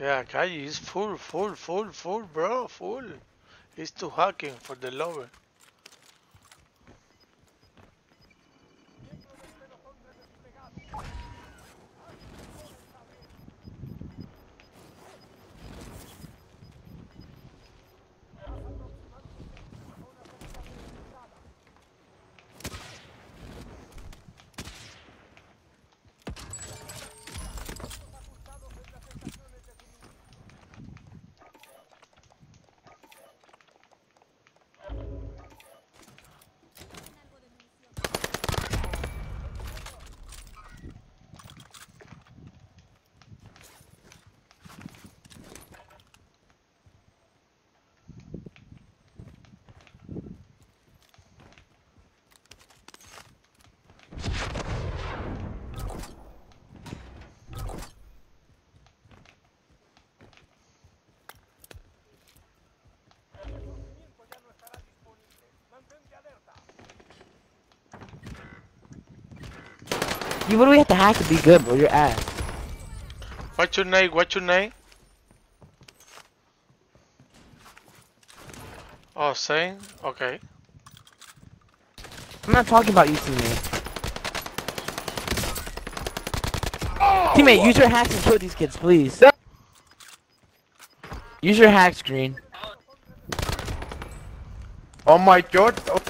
Yeah, Kaji is full, full, full, full, bro, full. He's too hacking for the lover.
You literally have to hack to be good, bro. You're ass.
What's your name? What's your name? Oh, saying? Okay.
I'm not talking about you, teammate. Teammate, use your hacks and kill these kids, please. Use your hack screen.
Oh my god. Oh.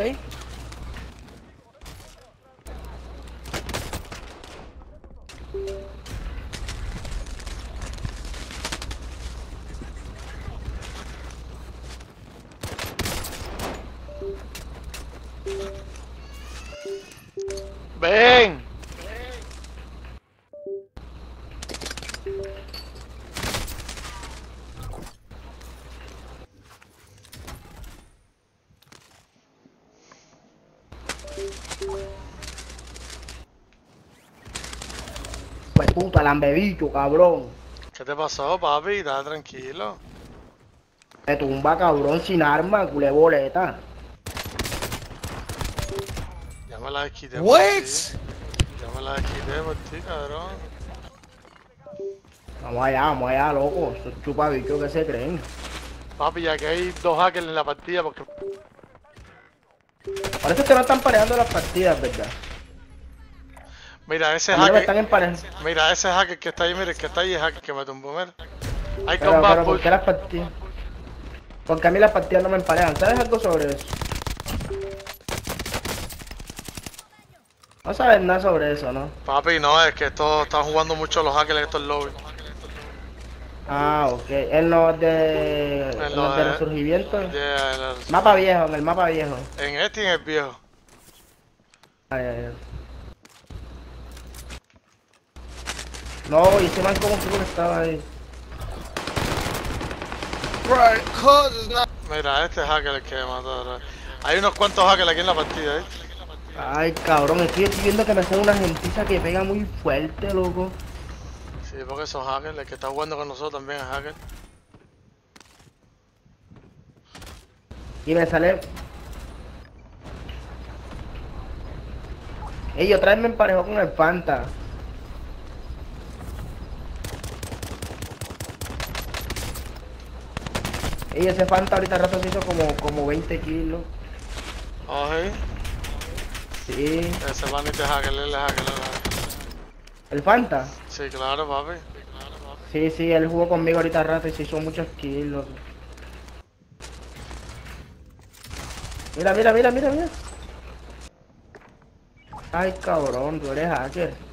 Okay.
Pues puta, lambebicho, cabrón.
¿Qué te pasó, papi? Estás tranquilo.
Me tumba, cabrón, sin arma, culé boleta.
Ya me la quité por ti. Ya me la quité por ti, cabrón.
Vamos allá, vamos allá, loco. Esos chupabichos que se creen.
Papi, ya que hay dos hackers en la partida porque...
Parece que no están parejando las partidas, ¿verdad?
Mira, ese hacker...
están emparejando.
Mira, ese hacker que está ahí, mira, el que está ahí es hacker que me tumbó, mira. Hay combat
pero, ¿por
push.
qué las partidas? Porque a mí las partidas no me emparejan. ¿Sabes algo sobre eso? No sabes nada sobre eso, ¿no?
Papi, no, es que esto están jugando mucho los hackers en estos lobbies.
Ah, ok. En los de... En los de
de-
resurgimiento.
Yeah, en el-
Mapa viejo, en el mapa viejo.
En este y en el viejo.
Ay, ay, ay. No, y ese man como que estaba ahí.
Right, cause it's not... Mira, este hacker es el que me mató. Hay unos cuantos hackers aquí en la partida, ¿eh?
Ay, cabrón, estoy, estoy viendo que me sale una gentiza que pega muy fuerte, loco.
Sí, porque son hackers. El que está jugando con nosotros también es hacker.
Y me sale... Ey, otra vez me emparejó con el Fanta. Ey, ese Fanta ahorita rato se hizo como, como 20 kilos.
Oh, sí.
Sí.
Ese panita es hacker, él es hacker, él es hacker.
¿El Fanta?
Sí, claro, papi.
Sí, sí, él jugó conmigo ahorita rato y se hizo muchos kilos. Mira, mira, mira, mira, mira. Ay, cabrón, tú eres hacker.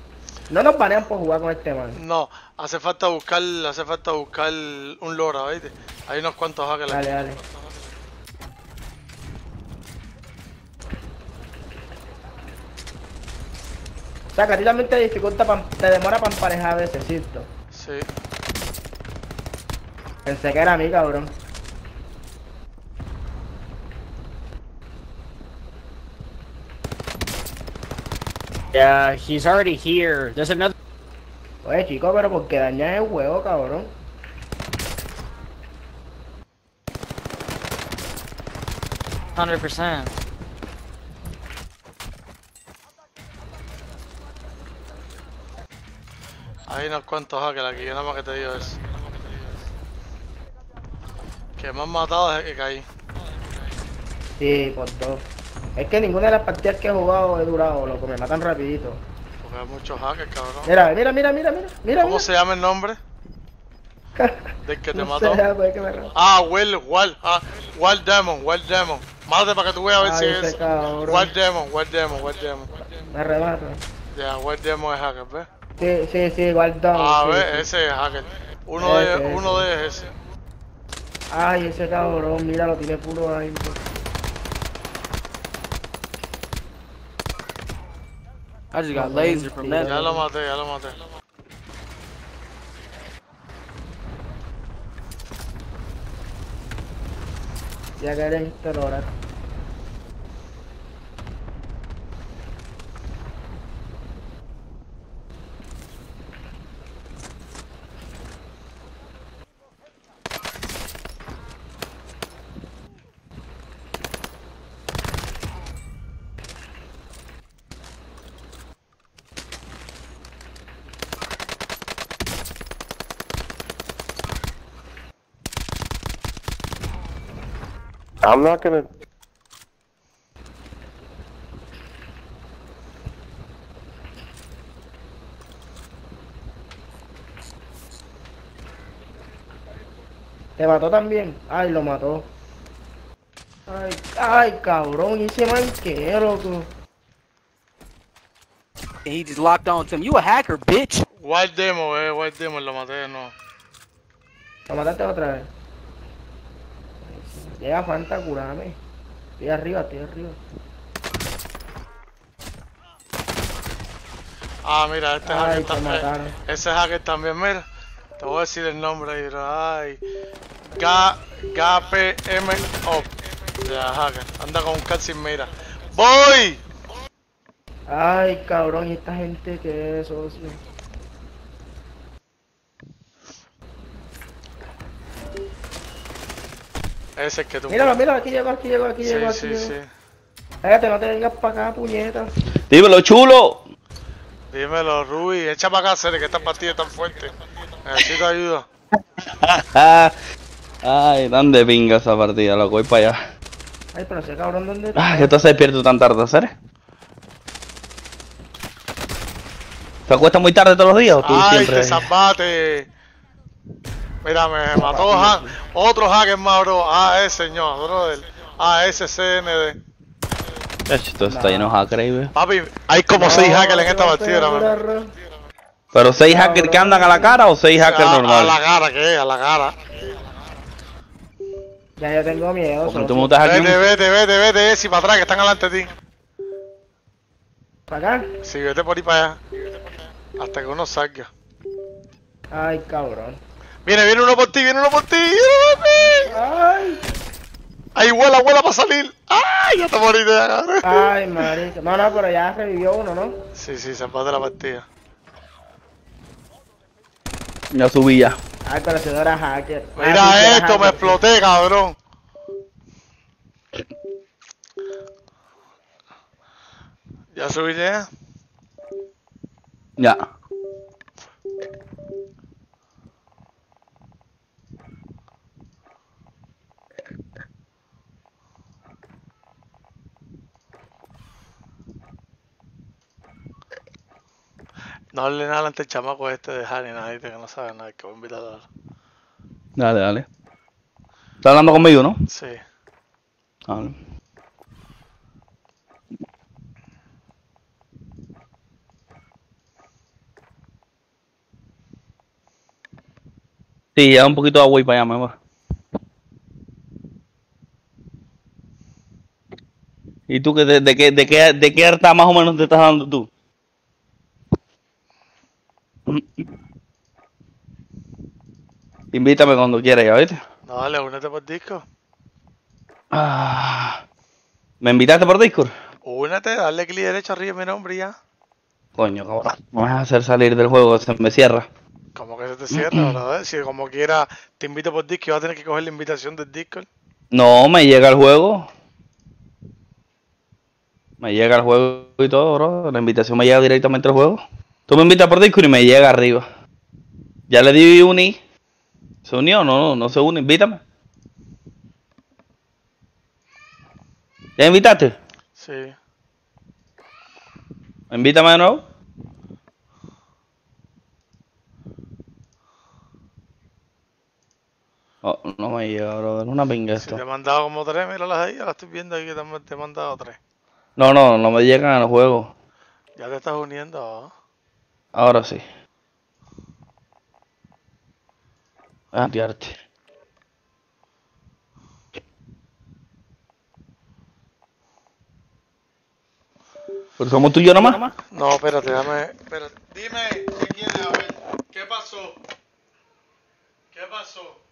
No nos banean por jugar con este man.
No, hace falta buscar, hace falta buscar un lora, ¿viste? Hay unos cuantos hackers
Dale, dale. O sea, que a ti también te dificulta, te demora para emparejar a veces, ¿cierto?
Sí.
Pensé que era a mí, cabrón.
Yeah, he's already here. There's another.
Oye, chico, pero ¿por qué dañas el huevo, cabrón?
Hundred percent.
Hay unos cuantos hackers aquí, yo nada más que te digo eso. Que me han matado desde que caí.
Sí, por dos. Es que ninguna de las partidas que he jugado he durado, loco, me matan rapidito.
Porque hay muchos hackers, cabrón.
Mira, mira, mira, mira, mira, mira.
¿Cómo
mira.
se llama el nombre? Del que te
No
mató.
sé, pues, que me re-
Ah, Will, Wild, ah, Wild Demon, Wild Demon. Mátate para que tú veas a ver
Ay,
si
ese
es.
cabrón.
Wild Demon, Wild Demon, Wild Demon.
Me remata.
Ya, Wild Demon es hacker, ¿ves?
Sí, sí, sí, igual down.
Ah,
sí,
¿ves?
sí.
Ese es hacker. Uno
Ese,
de, uno de ese.
Ay, ese cabrón, mira, lo tiene puro ahí. pues.
I just got laser from that.
Out there, out there.
I'm not gonna.
¿Te mató también? Ay, lo mató. Ay, ay, cabrón, y ese man qué, loco.
And he just locked on to him. You a hacker, bitch.
Wild Demo, eh, Wild Demo, lo maté, no.
Lo mataste otra vez. Llega Fanta, curame. Estoy arriba, estoy arriba.
Ah, mira, este
Ay,
hacker también. Ese hacker también, mira. Te voy a decir el nombre ahí, bro. Ay. Ga, GAPM Op. Ya, hacker. Anda con un cat sin mira. ¡Voy!
Ay, cabrón, y esta gente que es, socio.
Ese es que tú.
Míralo, míralo, aquí llegó, aquí llegó, aquí
Sí,
llegó, aquí
sí,
llegó.
sí.
Cállate, no te vengas para acá, puñeta.
Dímelo, chulo.
Dímelo, Ruby. Echa para acá, Cere, que esta partida es tan fuerte. Necesito ayuda.
Ay, tan de pinga esa partida, loco, voy para allá.
Ay, pero ese cabrón, ¿dónde está?
Que tú se despierto tan tarde, ¿sabes? ¿Te acuestas muy tarde todos los días o tú
Ay,
siempre?
te salvaste. Mira, me mató ha- otro hacker más, bro. Ese señor, brother. Ah, ese CND.
Esto está lleno de hackers ahí, ve.
Papi, hay como seis hackers en esta partida, man.
¿Pero seis hackers que andan a la cara o seis hackers
A, a la
normales?
cara, ¿qué? A la cara.
Ya yo tengo miedo,
tú me estás aquí.
Vete, vete, vete, vete, ese para atrás, que están delante de ti.
¿Para acá?
Sí, vete por ahí para allá. Hasta que uno salga.
Ay, cabrón.
Viene, viene uno por ti, viene uno por ti. viene uno por ti.
Ay.
Ahí vuela, vuela para salir. Ay, ya te moriste ya, cabrón.
Ay, marica. No, no, pero ya revivió uno, ¿no?
Sí, sí, se de la partida.
Ya subí ya.
Ay, pero ese no era hacker.
Mira esto, me exploté, cabrón. ¿Ya subí ya?
Ya.
No hable nada ante el chamaco este de Harry, nadie que no sabe nada, que voy a invitar ahora.
Dale, dale. ¿Estás hablando conmigo, no?
Sí.
Dale. Sí, ya un poquito de agua y para allá, mejor. ¿Y tú de, de qué, de qué, de qué harta más o menos te estás dando tú? Invítame cuando quieras, ya viste.
No, dale, únete por disco.
Ah. ¿Me invitaste por Discord?
Únete, dale clic derecho arriba en mi nombre y ya.
Coño, cabrón. Me vas a hacer salir del juego, se me cierra.
Como que se te cierra, ¿verdad? Si como quiera te invito por disco y vas a tener que coger la invitación del Discord.
No, me llega el juego. Me llega el juego y todo, bro. La invitación me llega directamente al juego. Tú me invitas por Discord y me llega arriba. Ya le di uni. ¿Se unió? No, no, no se une. Invítame. ¿Ya invitaste?
Sí.
Invítame de nuevo. Oh, no me llega, bro. Es una pinga
Si
esto.
te he mandado como tres, míralas ahí, ahora estoy viendo ahí que te, he mandado tres.
No, no, no me llegan al juego.
Ya te estás uniendo. ¿no?
Ahora sí. Ah, arte. Pero somos tú y yo nomás.
No, espérate, dame. Espérate. Dime, ¿qué quieres? A ver, ¿qué pasó? ¿Qué pasó?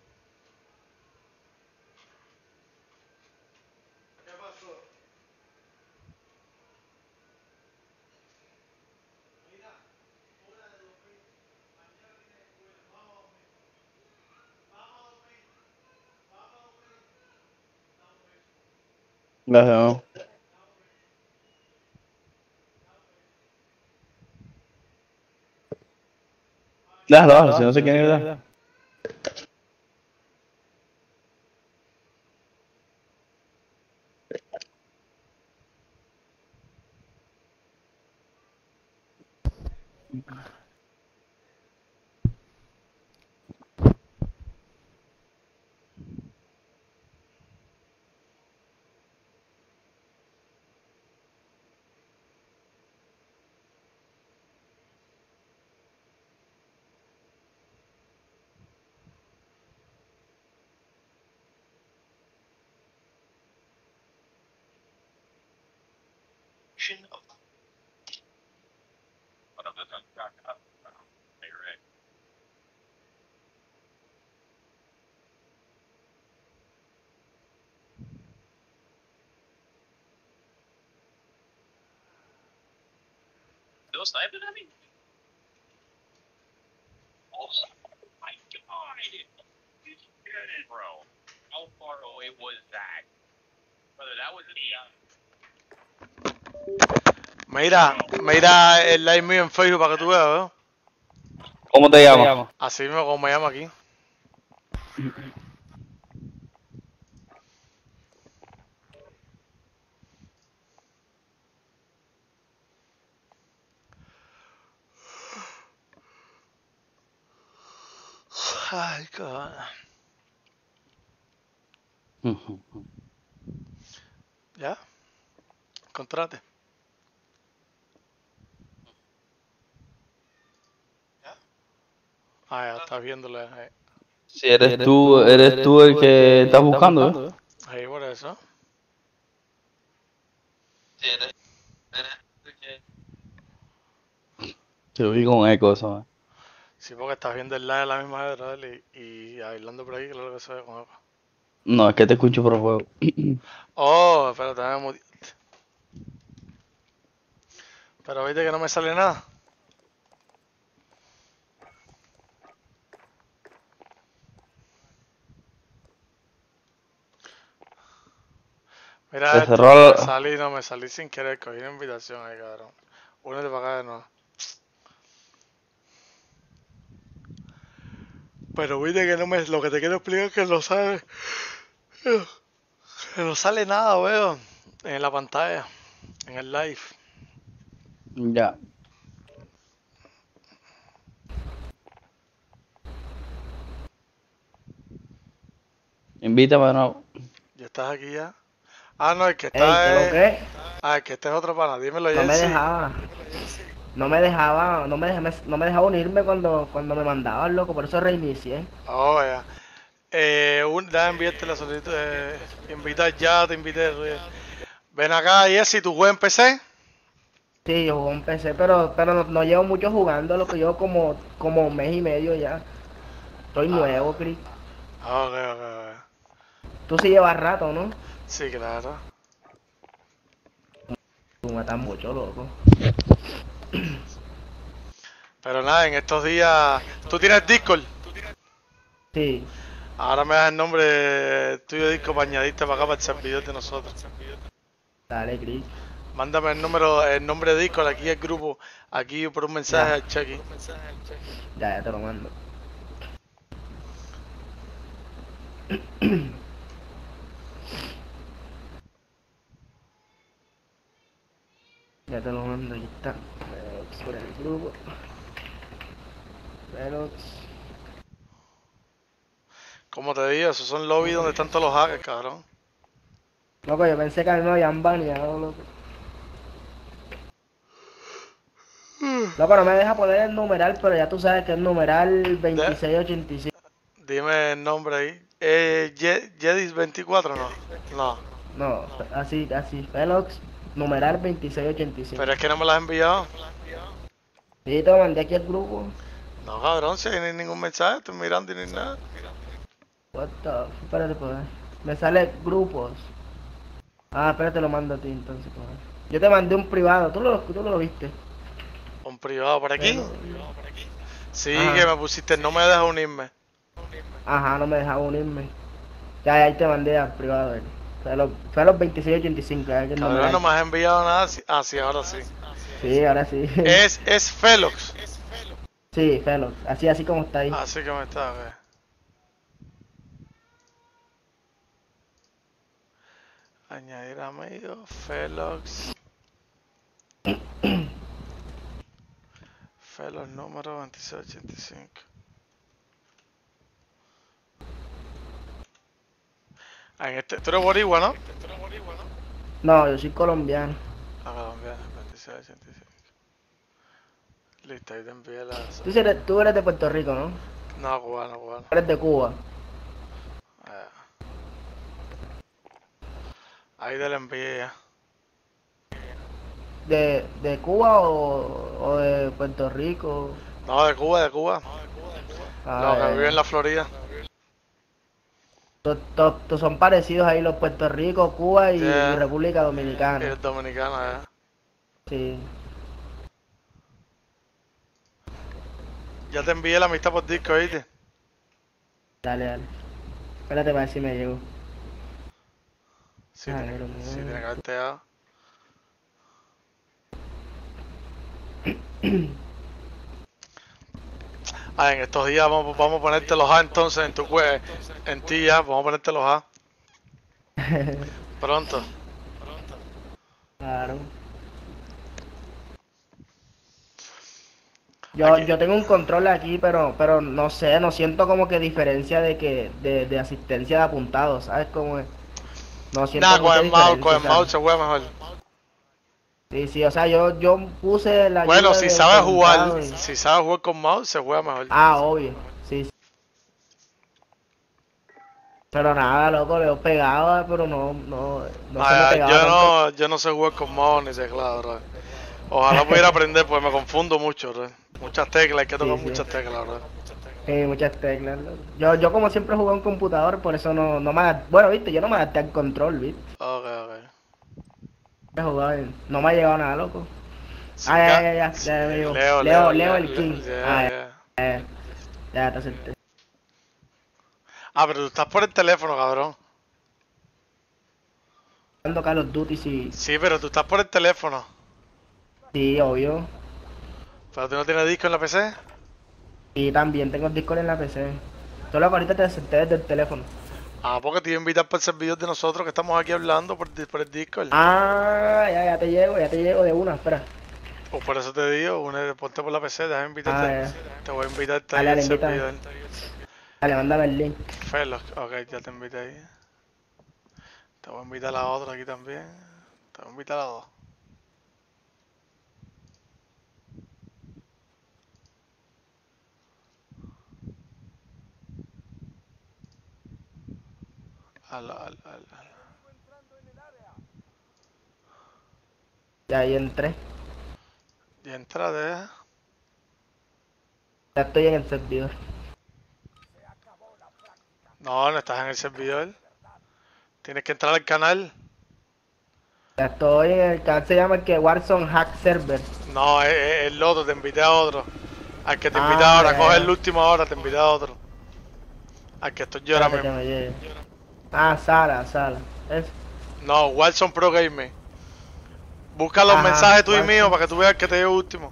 Ajá.
Las no sé quién es
verdad. No sniping at me? Oh my god! You bro? How far away was that? Brother, that was
Mira, mira el live mío en Facebook para que tú veas, ¿eh?
¿Cómo te llamas?
Así mismo como me llamo aquí. Ay, God. ¿Ya? Contrate. ¿Ya? Ah, ya estás viéndole ahí.
Si eres tú, eres tú el que estás buscando, ¿eh?
Ahí por eso.
Te oí con eco eso, ¿eh?
Sí, porque estás viendo el live a la misma vez, ¿verdad? Y, y hablando por ahí, claro que se ve con eco.
No, es que te escucho por juego.
Oh, espérate, mudi- Pero viste que no me sale nada. Mira,
Se
esto,
cerró
me salí, no me salí sin querer, cogí una invitación ahí, cabrón. Únete para acá de nuevo. Pero viste que no me, lo que te quiero explicar es que no sale, que no sale nada, weón, en la pantalla, en el live.
Ya. Invítame de nuevo.
¿Ya estás aquí ya? Ah, no, el que
Ey,
está
¿qué lo
es...
que?
Ah, el que este es otro pana, dímelo
No me dejaba. No me dejaba, no me dejaba, no me dejaba unirme cuando, cuando me mandaban, loco, por eso reinicié.
Oh, ya. Eh, un, déjame enviarte la solicitud. Eh, invitar ya, te invité. Ven acá, Jessy, ¿tu juegas en PC?
Sí, yo juego en PC, pero, pero no, no llevo mucho jugando, lo que llevo como, como un mes y medio ya. Estoy nuevo, Chris.
Ah, Ok, ok, ok.
Tú sí llevas rato, ¿no?
Sí, claro.
Tú matas mucho, loco.
Pero nada, en estos días... ¿Tú tienes Discord?
Sí.
Ahora me das el nombre tuyo de Discord para añadirte para acá para el servidor de nosotros.
Dale, Chris.
Mándame el número, el nombre de Discord aquí el grupo, aquí por un mensaje al Chucky.
Ya, ya te lo mando. Ya te lo mando, aquí está. Por el grupo. Velox.
Como te digo, esos son lobbies donde están todos los hackers, cabrón.
Loco, yo pensé que a mí me habían baneado, loco. Loco, no me deja poner el numeral, pero ya tú sabes que es numeral 2685.
Dime el nombre ahí. Eh, Ye- Jedis24, no. No.
No, así, así, Velox, numeral 2685.
Pero es que no me las has enviado.
Sí, te lo mandé aquí al grupo.
No, cabrón, si hay ningún mensaje, estoy mirando y ni nada.
What the Espérate, pues. Me sale grupos. Ah, espérate, lo mando a ti entonces, pues. Yo te mandé un privado, tú lo, tú lo viste.
Un privado por aquí. Sí,
Ajá.
que me pusiste, no me dejas unirme.
Ajá, no me dejaba unirme. Ya, ahí te mandé al privado. eh. Fue a los, fue a los 2685. ya que el
Cabrón, no me has enviado nada. sí- Ah, sí, ahora sí.
Sí, ahora sí.
Es, es Felox.
Sí, Felox. Así, así como está ahí.
Así me está, ok. Añadir amigo, Felox. Felox número 2685. Ah, en este, tú eres boricua, ¿no?
No, yo soy colombiano.
Ah, colombiano, 2685. Listo, ahí te envié la...
Tú eres, tú eres de Puerto Rico, ¿no?
No, cubano, cubano.
Eres de Cuba.
Ah. Ahí te la envié ya.
de, de Cuba o, o de Puerto Rico?
No, de Cuba, de Cuba.
Ah,
Los que
ya,
viven
ya.
en la Florida.
To- to- to- son parecidos ahí los Puerto Rico, Cuba y,
Yeah.
y República
Y
Dominicana.
es dominicana, eh.
Sí.
Ya te envié la amistad por disco, ¿viste?
Dale, dale. Espérate para ver si me llegó.
Sí,
Ah,
tiene,
negro,
sí, tiene que haberte dado. Ah, en estos días vamos, vamos a ponerte los A entonces en tu cue en ti ya, vamos a ponerte los A. Pronto.
Claro. Yo, yo tengo un control aquí, pero pero no sé, no siento como que diferencia de que de, de asistencia de apuntados, ¿sabes cómo es? No siento
Nada, con el mouse, con mouse se juega mejor.
Sí, sí, o sea, yo yo puse la
Bueno, si sabes jugar,
y-
si sabes jugar con mouse, se juega mejor.
Ah, obvio, sí. sí. Pero nada, loco, le he pegado, pero no, no, no se me
Ah,
pegaba
yo
tanto.
no, yo no sé jugar con mouse ni teclado, bro. Ojalá pudiera aprender, pues me confundo mucho, bro. Muchas teclas, hay que tocar
Sí, sí.
muchas teclas, bro.
Sí, muchas teclas. Yo, yo como siempre jugué en computador, por eso no, no me adap- Bueno, viste, yo no me adapté al control, viste.
Ok, ok.
He jugado en- No me ha llegado nada, loco.
Sí,
ah, ya,
ya-
ya, ya, ya me llegó.
Leo,
Leo,
Leo,
Leo,
ya,
el King.
ya,
ah,
ya.
ya, te acepté.
Ah, pero tú estás por el teléfono, cabrón.
Jugando Call of Duty, sí.
Sí, pero tú estás por el teléfono.
Sí, obvio.
Pero tú no tienes disco en la PC.
Y también tengo el Discord en la PC. Solo que ahorita te acepté desde el teléfono.
Ah, porque te iba a invitar para el servidor de nosotros que estamos aquí hablando por, por el Discord.
Ah, ya, ya te llego, ya te llego de una, espera.
Pues por eso te digo, une- ponte por la PC, déjame invitarte.
Ah.
Te voy a invitar ahí al servidor.
Dale, mándame el link.
Felos, ok, ya te invité ahí. Te voy a invitar a la otra aquí también. Te voy a invitar a las dos. Al, al, al, al.
Ya ahí entré.
Y entra de...
Ya estoy en el servidor.
No, no estás en el servidor. Tienes que entrar al canal.
Ya estoy en el canal, se llama el que Warzone Hack Server.
No, es, es el otro, te invité a otro. Al que te invité
Ah,
ahora,
ya,
coge
ya.
el último ahora, te invité a otro. Al que estoy yo ahora mismo.
Ah, Sala, Sala. Es...
No, Wilson Pro Gamer. Busca los
Ajá,
mensajes tuyos y míos para que tú veas que te llegó último.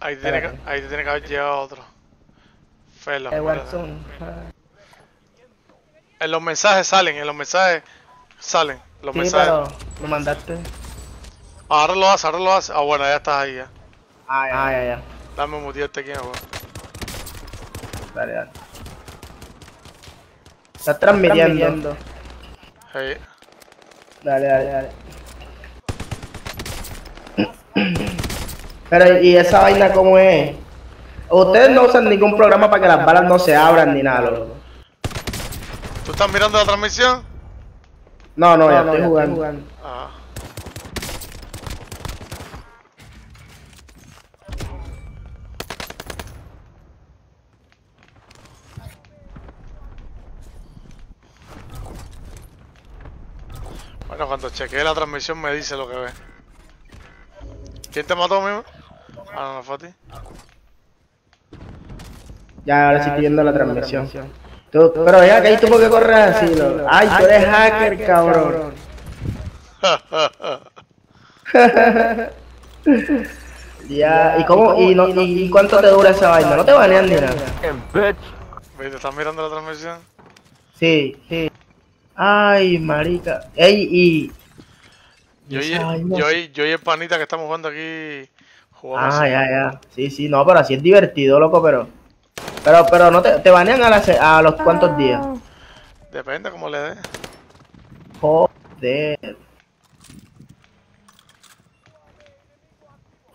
Ahí te, tiene que, ahí te tiene que haber llegado otro.
Warzone. Ah.
En los mensajes salen, en los mensajes salen. Los
Sí,
mensajes.
pero lo mandaste.
Ahora lo haces, ahora lo haces. Ah, bueno, ya estás ahí ya.
Ah, ya, ya. ya.
Dame un mutearte aquí, no,
Dale, dale. Estás transmitiendo.
Hey.
Dale, dale, dale. Pero, ¿y esa vaina cómo es? Ustedes no usan ningún programa para que las balas no se abran ni nada, loco.
¿Tú estás mirando la transmisión?
No, no, ya estoy jugando.
Ah. Bueno, cuando chequee la transmisión me dice lo que ve. ¿Quién te mató mismo? Ah, no, no fue a ti.
Ya, ahora sí estoy viendo la transmisión. Tú- pero venga, que ahí tú por qué corres así. Ay, tú eres hacker, cabrón. ya, ¿y cómo, y, no, y, y cuánto te dura esa vaina? ¿No te banean ni nada?
¿Viste? ¿Estás mirando la transmisión?
Sí, sí. Ay, marica. Ey, y...
Yo y, yo, y, yo y el panita que estamos jugando aquí jugamos.
Ah, ya, ya. Sí, sí, no, pero así es divertido, loco, pero... Pero, pero no te, te banean a, las- a los cuantos días.
Depende cómo le dé.
Joder.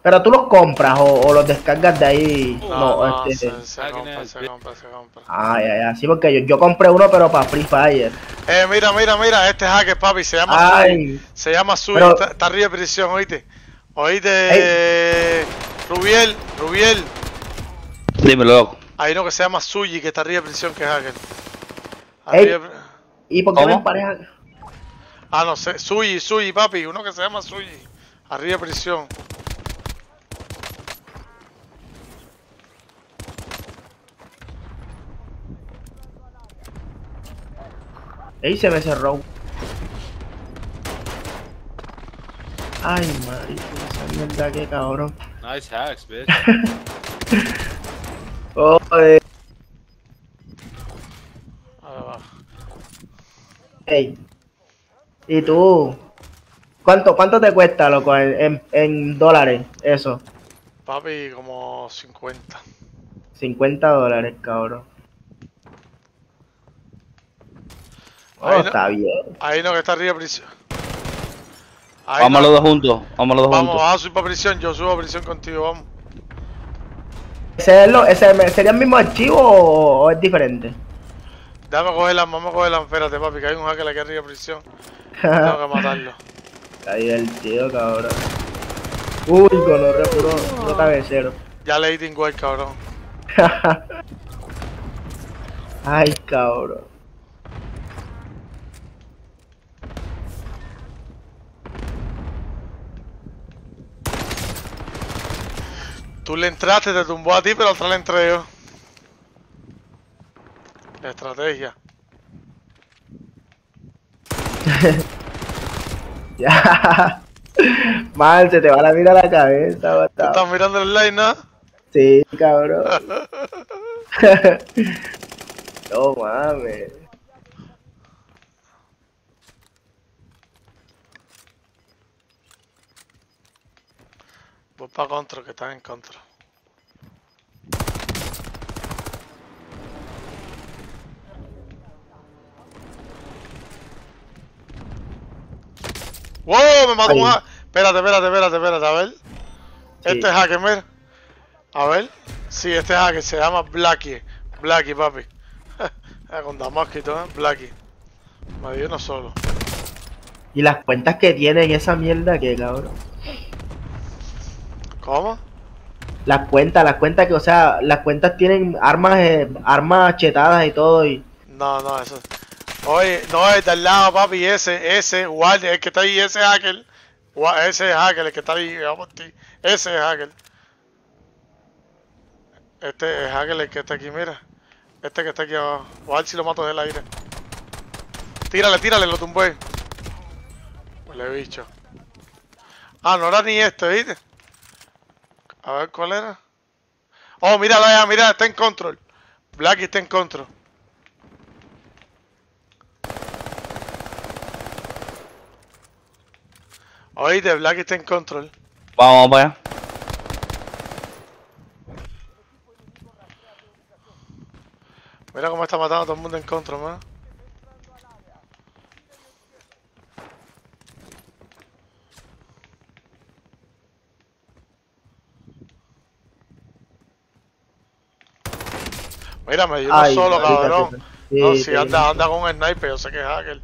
Pero tú los compras o, o los descargas de ahí.
No,
No,
no,
este.
se, se compra, se compra, se compra.
Ah, ya, ya. Sí, porque yo, yo compré uno, pero para Free Fire.
Eh, mira, mira, mira, este hacker, papi, se llama
Ay.
Sui. Se llama Sui,
Pero-
está, está arriba de prisión, oíste. Oíste, Rubiel, Rubiel.
Dímelo, loco.
Hay uno que se llama Suyi, que está arriba de prisión, que es hacker.
Ey.
Arriba
¿Y por qué
¿Cómo?
emparejan?
Ah, no sé, Suyi, Suyi, papi, uno que se llama Suyi. Arriba de prisión.
Ey, se me cerró. Ay, marico, esa mierda que cabrón.
Nice hacks, bitch.
Oye,
Ahí va.
ey. ¿Y tú? ¿Cuánto, cuánto te cuesta, loco, en dólares? Eso.
Papi, como 50.
50 dólares, cabrón. Oh,
Ahí no-
está bien.
Ahí no, que está arriba de prisión. Ahí
Vamos
no.
los dos juntos. Vamos los dos
Vamos,
juntos.
vamos a subir para prisión, yo subo a prisión contigo, vamos.
¿Ese es lo, ese, ¿Sería el mismo archivo o, o es diferente?
Déjame cogerla, vamos a cogerla, espérate, papi, que hay un hacker aquí arriba de prisión. Tengo que matarlo.
Está divertido, cabrón. Uy, gonorrea, puro, puro cabecero.
Ya leí Tinguel, cabrón.
Ay, cabrón.
Tú le entraste, te tumbó a ti, pero otra le entré yo. La estrategia.
Ya. Mal, se te va la mira a la cabeza,
¿Tú
bata.
estás mirando el live, no?
Sí, cabrón. no mames.
Para contra, que están en contra. ¡Wow! Me mató
Ahí.
un hacker. Espérate, espérate, espérate, espérate, a ver. Este es hacker, mira. A ver. Sí, este es hacker, se llama Blackie. Blackie, papi. Ah, Con Damasco y todo, ¿eh? Blackie. Me dio uno solo.
Y las cuentas que tienen esa mierda, que cabrón.
¿Cómo?
Las cuentas, las cuentas que, o sea, las cuentas tienen armas, eh, armas chetadas y todo. Y
No, no, eso. Oye, no, el de al lado, papi, ese, ese, guardia, el que está ahí, ese hacker. Ese es hacker, el que está ahí, vamos, ti. Ese es hacker. Este es hacker, el que está aquí, mira. Este que está aquí abajo. A ver si lo mato del aire. Tírale, tírale, lo tumbé. Huele bicho. Ah, no era ni este, ¿viste? A ver, ¿cuál era? Oh, míralo allá, mira, está en control. Blacky está en control. Oíste, Black está en control.
Vamos para allá.
Mira cómo está matando a todo el mundo en control, man. Mira, me dio
Ay,
solo, cabrón.
sí,
no, si anda, anda con un sniper, yo sé que es hacker.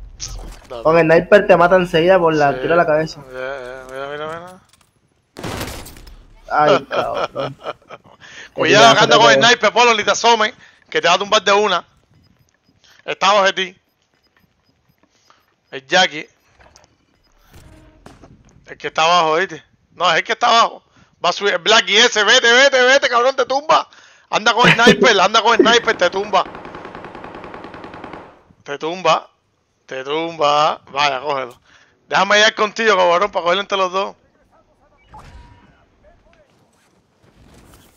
Dale.
con el sniper te mata enseguida por la
Sí.
tiro a la cabeza.
Ya, Mira, mira, mira.
Ay, cabrón.
Cuidado que anda con el sniper, Polo, ni te asomes, que te va a tumbar de una. Está abajo de ti. El Jackie. El que está abajo, ¿viste? No, es el que está abajo. Va a subir el Blackie ese, vete, vete, vete, cabrón, te tumba. Anda con el sniper, anda con el sniper, te tumba. Te tumba. Te tumba. Vaya, cógelo. Déjame ir contigo, cabrón, para cogerlo entre los dos.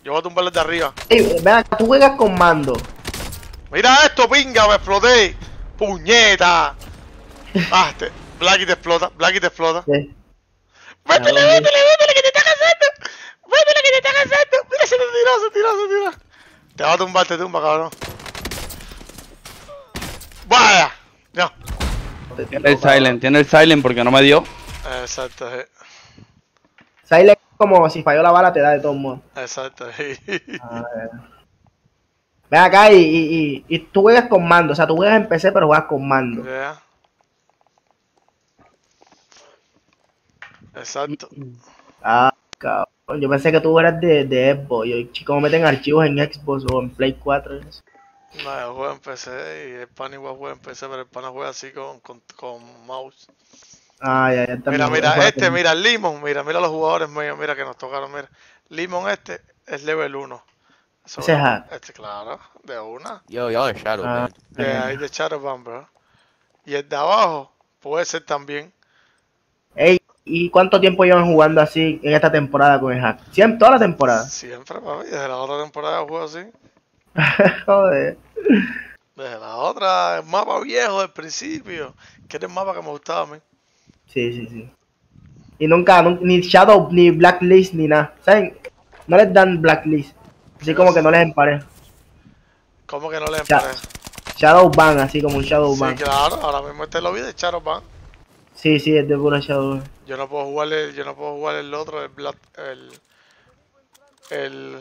Yo voy a tumbarle de arriba.
Ey, ven acá, tú juegas con mando.
Mira esto, pinga, me exploté. Puñeta. Ah, este. Blacky te explota, Blacky te explota.
Sí.
Métele, métele, métele, que te está cazando. Métele, que te está cazando. Mira, se te tiró, se tiró, se tiró. Te va a tumbar, te tumba, cabrón. Vaya. Ya.
Tiene el silent, tiene el silent porque no me dio.
Exacto, sí.
Silent como si falló la bala te da de todos modos.
Exacto.
Ah, Ven acá y, y, y, y tú juegas con mando, o sea, tú juegas en PC pero juegas con mando.
Ya. Exacto.
Ah, cabrón. Yo pensé que tú eras de, de Xbox. Yo, chicos, meten archivos en Xbox o en Play 4. y eso.
No, yo juego en PC y el pan igual juega en PC, pero el pan juega así con, con, con mouse.
Ah, ya, ya
Mira,
también
mira, este, mira, Limon, mira, mira los jugadores míos, mira que nos tocaron, mira. Limon este es level 1. Eso
Ese es.
Este, claro, de una.
Yo, y'all are shadow,
Ah,
man.
De ahí de Shadowban, bro. Y el de abajo puede ser también.
¿Y cuánto tiempo llevan jugando así en esta temporada con el hack? Siempre, toda la temporada.
Siempre, papi, desde la otra temporada juego así.
Joder.
Desde la otra, el mapa viejo del principio. Que era el mapa que me gustaba a mí.
Sí, sí, sí. Y nunca, nun- ni Shadow, ni Blacklist, ni nada. ¿Saben? No les dan Blacklist. Así como que no les empareja.
¿Cómo que no le
Ya.
empareja?
Shadow Ban, así como un Shadow
Sí,
Ban.
claro, ahora mismo este lo vi de Shadowban.
Sí, sí, es de Shadow Ban.
Yo no puedo jugar el, yo no puedo jugar el otro, el Black, el, el,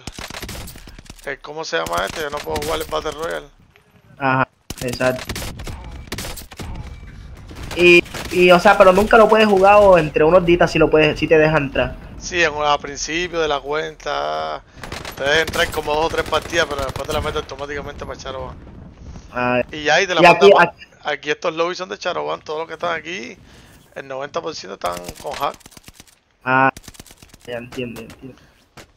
el, ¿cómo se llama este? Yo no puedo jugar el Battle Royale.
Ajá, exacto. Y, y, o sea, pero nunca lo puedes jugar o entre unos días si lo puedes, si te dejan entrar.
Sí, en, al principio de la cuenta, te deben entrar como dos o tres partidas, pero después te la metes automáticamente para Charoban. Y ahí te la
Y aquí- aquí
estos lobbies son de Charoban, todos los que están aquí, el 90% están con hack.
ah, ya entiendo, ya entiendo.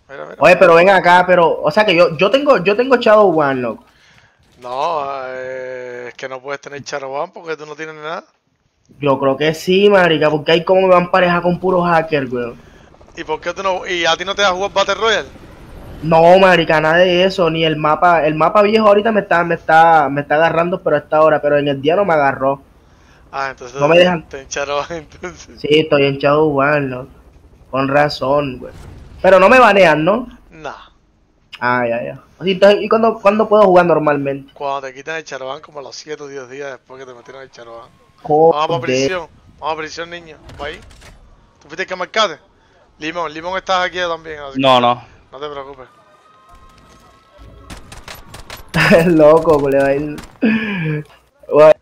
Mira, mira.
Oye, pero ven acá, pero, o sea que yo, yo tengo, yo tengo Shadow One, loco.
No, eh, es que no puedes tener Charoban porque tú no tienes nada.
Yo creo que sí, marica, porque hay como me van pareja con puros hackers, weón.
¿Y por qué tú no? ¿Y a ti no te vas a jugar Battle Royale?
No, marica, nada de eso, ni el mapa, el mapa viejo ahorita me está, me está, me está agarrando, pero a esta hora, pero en el día no me agarró.
Ah, entonces
No me dejan.
te echaron entonces.
Sí, estoy en Shadow One, loco. Con razón, güey. Pero no me banean, ¿no?
Nah.
Ah, ya, ya. Entonces, ¿Y cuándo, cuándo puedo jugar normalmente?
Cuando te quitan el Charoban como a los 7 o 10 días después que te metieron el Charoban. Vamos para
Joder.
prisión. Vamos a prisión, niño. ¿Va ahí? ¿Tú fuiste el que marcaste? Limón, Limón estás aquí también. así
No,
que
no.
No te preocupes.
Loco, a ir. Bueno,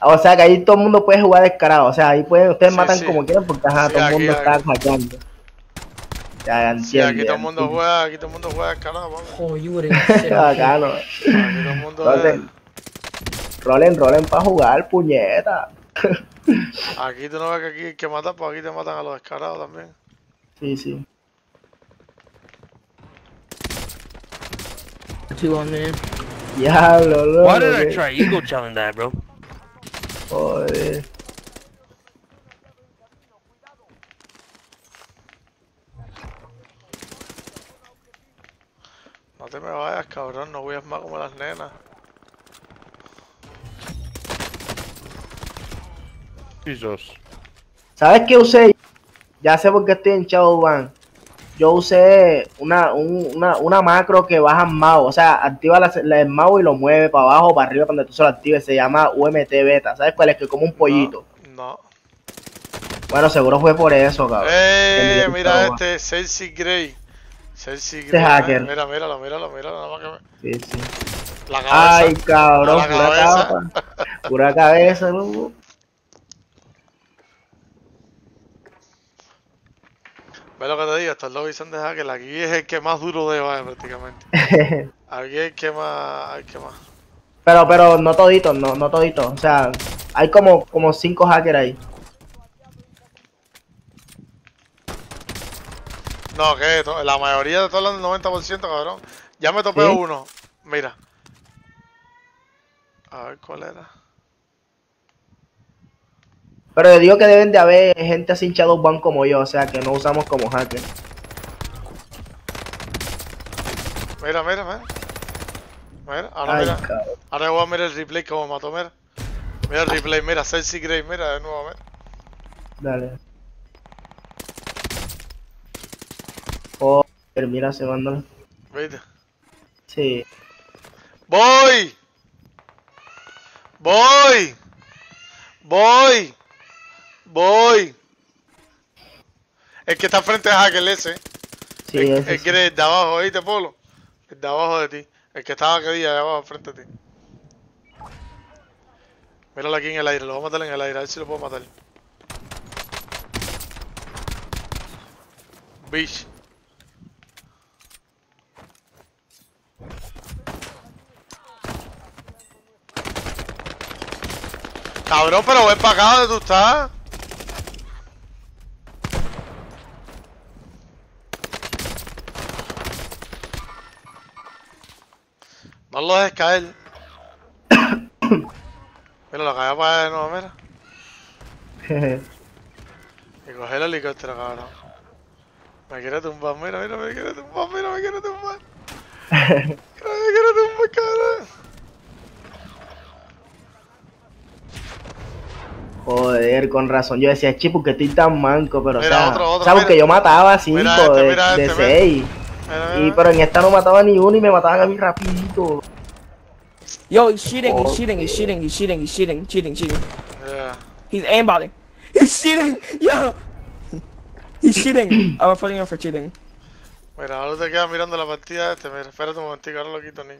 O sea que ahí todo el mundo puede jugar descarado. O sea, ahí pueden, ustedes
Sí,
matan
sí.
como quieran porque ajá,
Sí,
todo el
aquí,
mundo está
aquí.
hackeando. Ya, entiendo.
aquí
ya
todo el mundo juega, aquí todo el mundo juega carajo, vamos.
Would have
Bacano.
Aquí todo el mundo
Entonces, rolen, rolen para jugar, puñeta.
Aquí tú no ves que aquí hay que matar, pues aquí te matan a los descarados también.
Sí, sí.
Two on there.
Diablo, loco.
Why did I try eagle challenge that, bro?
Joder.
No te me vayas, cabrón, no huyas más como las nenas.
Jesus.
¿Sabes qué usé? Ya sé por qué estoy en Shadowban. Yo usé una, un- una, una macro que baja mouse. O sea, activa la, la- el y lo mueve para abajo o para arriba cuando tú se lo actives. Se llama UMT Beta. ¿Sabes cuál es? Que como un pollito.
No.
Bueno, seguro fue por eso, cabrón.
¡Eh! Mira este, Celsi Grey. Celsi
Este
Grey.
hacker.
Mira, míralo, míralo, míralo, nada más que me...
Sí, sí.
La cabeza.
Ay, cabrón,
la
pura
cabeza.
capa. Pura cabeza,
¿Ves lo que te digo? Estos lobbies son de hacker. Aquí es el que más duro de va prácticamente. Aquí es el que más... El que más.
Pero, pero no toditos, no, no toditos. O sea, hay como, como cinco hackers ahí.
No, que la mayoría de todos los 90%, cabrón. Ya me topé
¿Sí?
uno. Mira. A ver cuál era.
Pero digo que deben de haber gente así en Shadowban como yo, o sea, que no usamos como hacker.
Mira, mira, mira. Mira, ahora
Ay,
mira.
cabrón.
Ahora voy a mirar el replay como mató, mira. Mira el replay, mira, Celsi Grey, mira de nuevo, mira.
Dale. Joder, mira, se mandó.
¿Viste?
Sí.
¡Voy! ¡Voy! ¡Voy! ¡Voy! El que está frente es aquel ese.
Sí,
el,
ese
el que es de abajo, ¿oíste, Polo? El de abajo de ti. El que estaba aquel día de abajo frente a ti. Míralo aquí en el aire, lo voy a matar en el aire, a ver si lo puedo matar. Bitch. Cabrón, pero ven para acá donde tú estás. No lo dejes caer. mira, lo cagaba para de nuevo, mira. y coge el helicóptero, cabrón. Me quiere tumbar, mira, mira, me quiere tumbar, mira, me quiere tumbar. me quiere tumbar, cabrón.
Joder, con razón. Yo decía, che, porque estoy tan manco, pero
mira,
o yo mataba
5 este,
de
6.
Y pero en esta no mataba ni uno y me mataban a mí rapidito.
Yo, he's cheating, he's cheating, he's cheating, he's cheating, he's cheating, cheating, cheating.
Yeah.
He's aimbotting. He's cheating! Yo! He's cheating. I'm putting him for cheating.
Mira, ahora te quedas mirando la partida este. Mira, espérate un momentico, ahora lo quito, ni.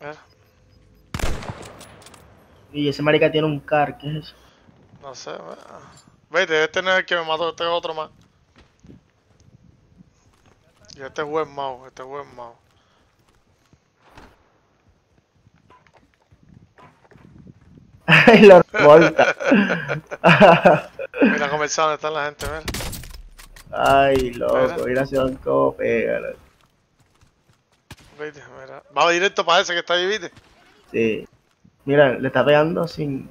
Mira.
Y ese marica tiene un car, ¿qué es eso?
No sé, mira. Vete, este no es el que me mató, este es otro más. Y este es buen mouse, este es buen mouse.
Ay, lo revolta.
Mira cómo dónde está la gente, mira.
Ay, loco, mira si don cómo pega. loco.
Vete, mira. Va directo para ese que está ahí, viste.
Sí. Mira, le está pegando sin.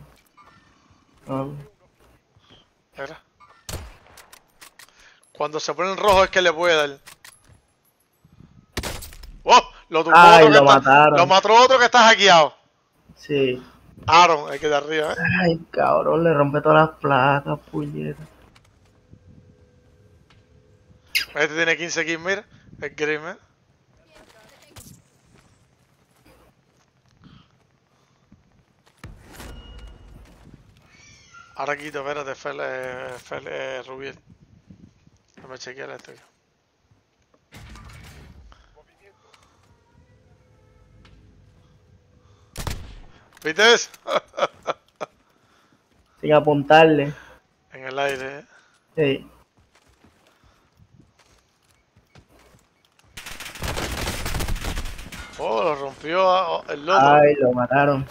Mira. Cuando se pone en rojo es que le puede dar. ¡Oh! Lo tumbó
Ay,
otro que
lo
está-
mataron.
Lo mató otro que está hackeado.
Sí.
Aaron, el que de arriba, ¿eh?
Ay, cabrón, le rompe todas las placas, puñeta.
Este tiene 15 kills, mira. El Grim, ¿eh? Ahora quito, espérate, Fel, eh, Fel, eh, Rubiel. Déjame chequear esto. ¿Viste eso?
Sin apuntarle.
en el aire, ¿eh?
Sí.
Oh, lo rompió el lobo.
Ay, lo mataron.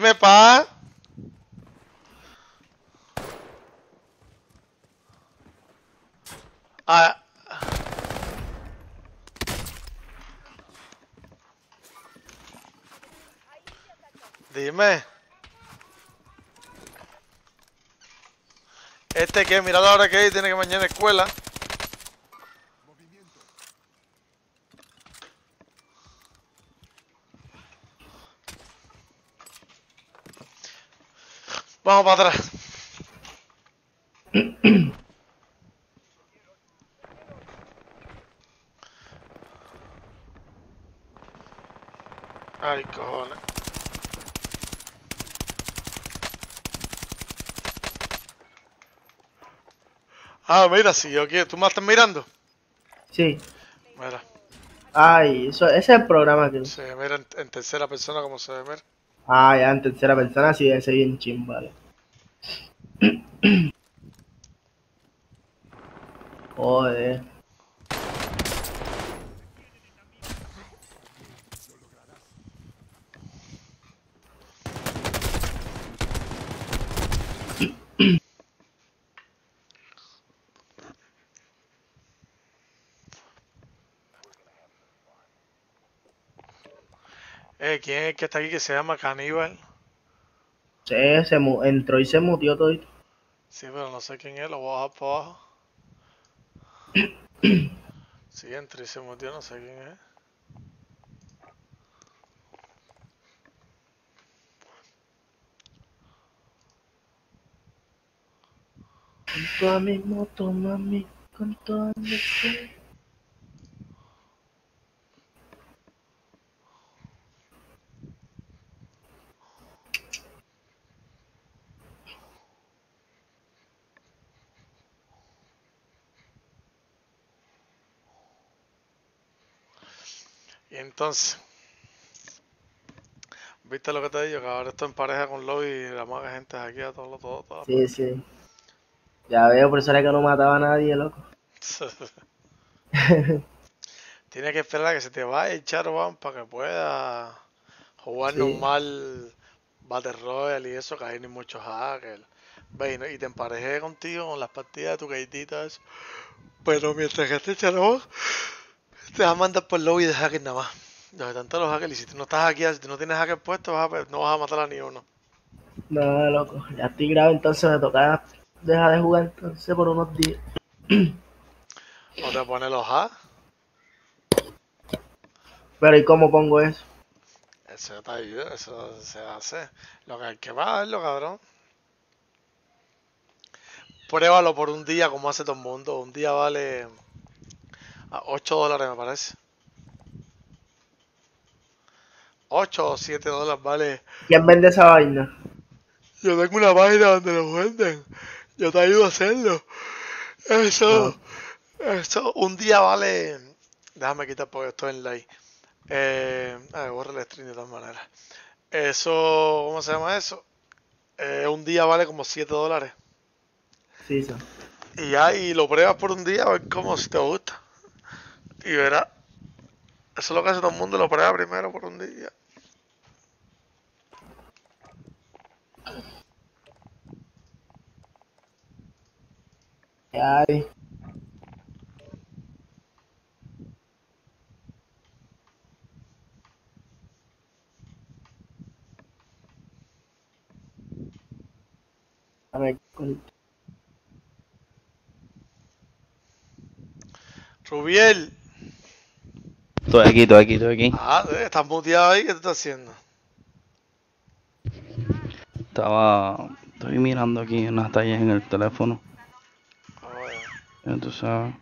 Dime, pa. Ah. Dime. Este que, mira la hora que tiene que mañana escuela. Vamos para atrás. Ay, cojones. Ah, mira, si yo quiero. ¿Tú me estás mirando?
Sí.
Mira.
Ay, eso, ese es el programa que.
Sí, mira en, en tercera persona como se ve, mira.
Ah, ya en tercera persona sí ese bien chimbale. Joder.
Eh, ¿quién es el que está aquí que se llama Caníbal?
Sí, se mu- entró y se mutió todo.
Sí, pero no sé quién es, lo voy a bajar para abajo. Sí, entré y se metió, no sé quién es.
Con toda mi moto, mami, con toda mi
entonces, ¿viste lo que te digo? Que ahora estoy en pareja con Lobby y la más gente aquí a todo, todo, todo.
Sí, sí. Ya veo, por eso era que no mataba a nadie, loco.
Tienes que esperar a que se te vaya el Charvan para que pueda jugar
Sí.
normal Battle Royale y eso, que hay ni muchos hackers. Ve, y te emparejé contigo con las partidas de tu gaititas. Pero mientras que estés Charvan, te vas a mandar por lobby de hackers nada más. Donde están todos los hackers. Y si tú no estás aquí, si tú no tienes hacker puesto, vas a- no vas a matar a ni uno.
No, loco. Ya estoy grave, entonces me toca dejar de jugar entonces por unos días.
O te pones los hacks.
Pero ¿y cómo pongo eso?
Eso te ayuda, eso se hace. Lo que hay que pagarlo, cabrón. Pruébalo por un día como hace todo el mundo. Un día vale a 8 dólares, me parece. 8 o 7 dólares vale.
¿Quién vende esa vaina?
Yo tengo una página donde lo venden. Yo te ayudo a hacerlo. Eso, eso, un día vale. Déjame quitar porque estoy en live. Eh, a ver, borra el stream de todas maneras. Eso, ¿cómo se llama eso? Eh, un día vale como 7 dólares.
Sí, sí.
Y ya, y lo pruebas por un día a ver cómo si te gusta. Y verás. Eso es lo que hace todo el mundo, lo prueba primero por un día.
Ay. A ver, con-
Rubiel.
Estoy aquí, estoy aquí, estoy aquí.
Ah, eh, estás muteado ahí, ¿qué te estás haciendo?
Estaba. Estoy mirando aquí unas tallas en el teléfono. Ya tú sabes.